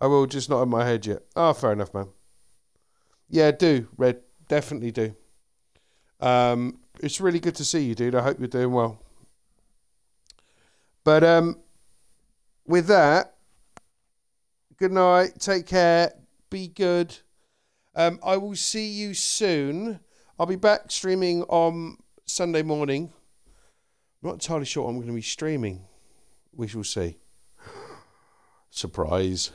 I will just not in my head yet. Oh, fair enough, man. Yeah, do Red. Definitely do. Um, it's really good to see you, dude. I hope you're doing well. But um, with that, good night. Take care. Be good. Um, I will see you soon. I'll be back streaming on Sunday morning. I'm not entirely sure I'm going to be streaming. We shall see. Surprise.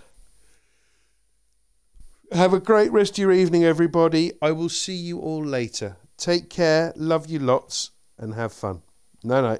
Have a great rest of your evening, everybody. I will see you all later. Take care. Love you lots and have fun. No, no.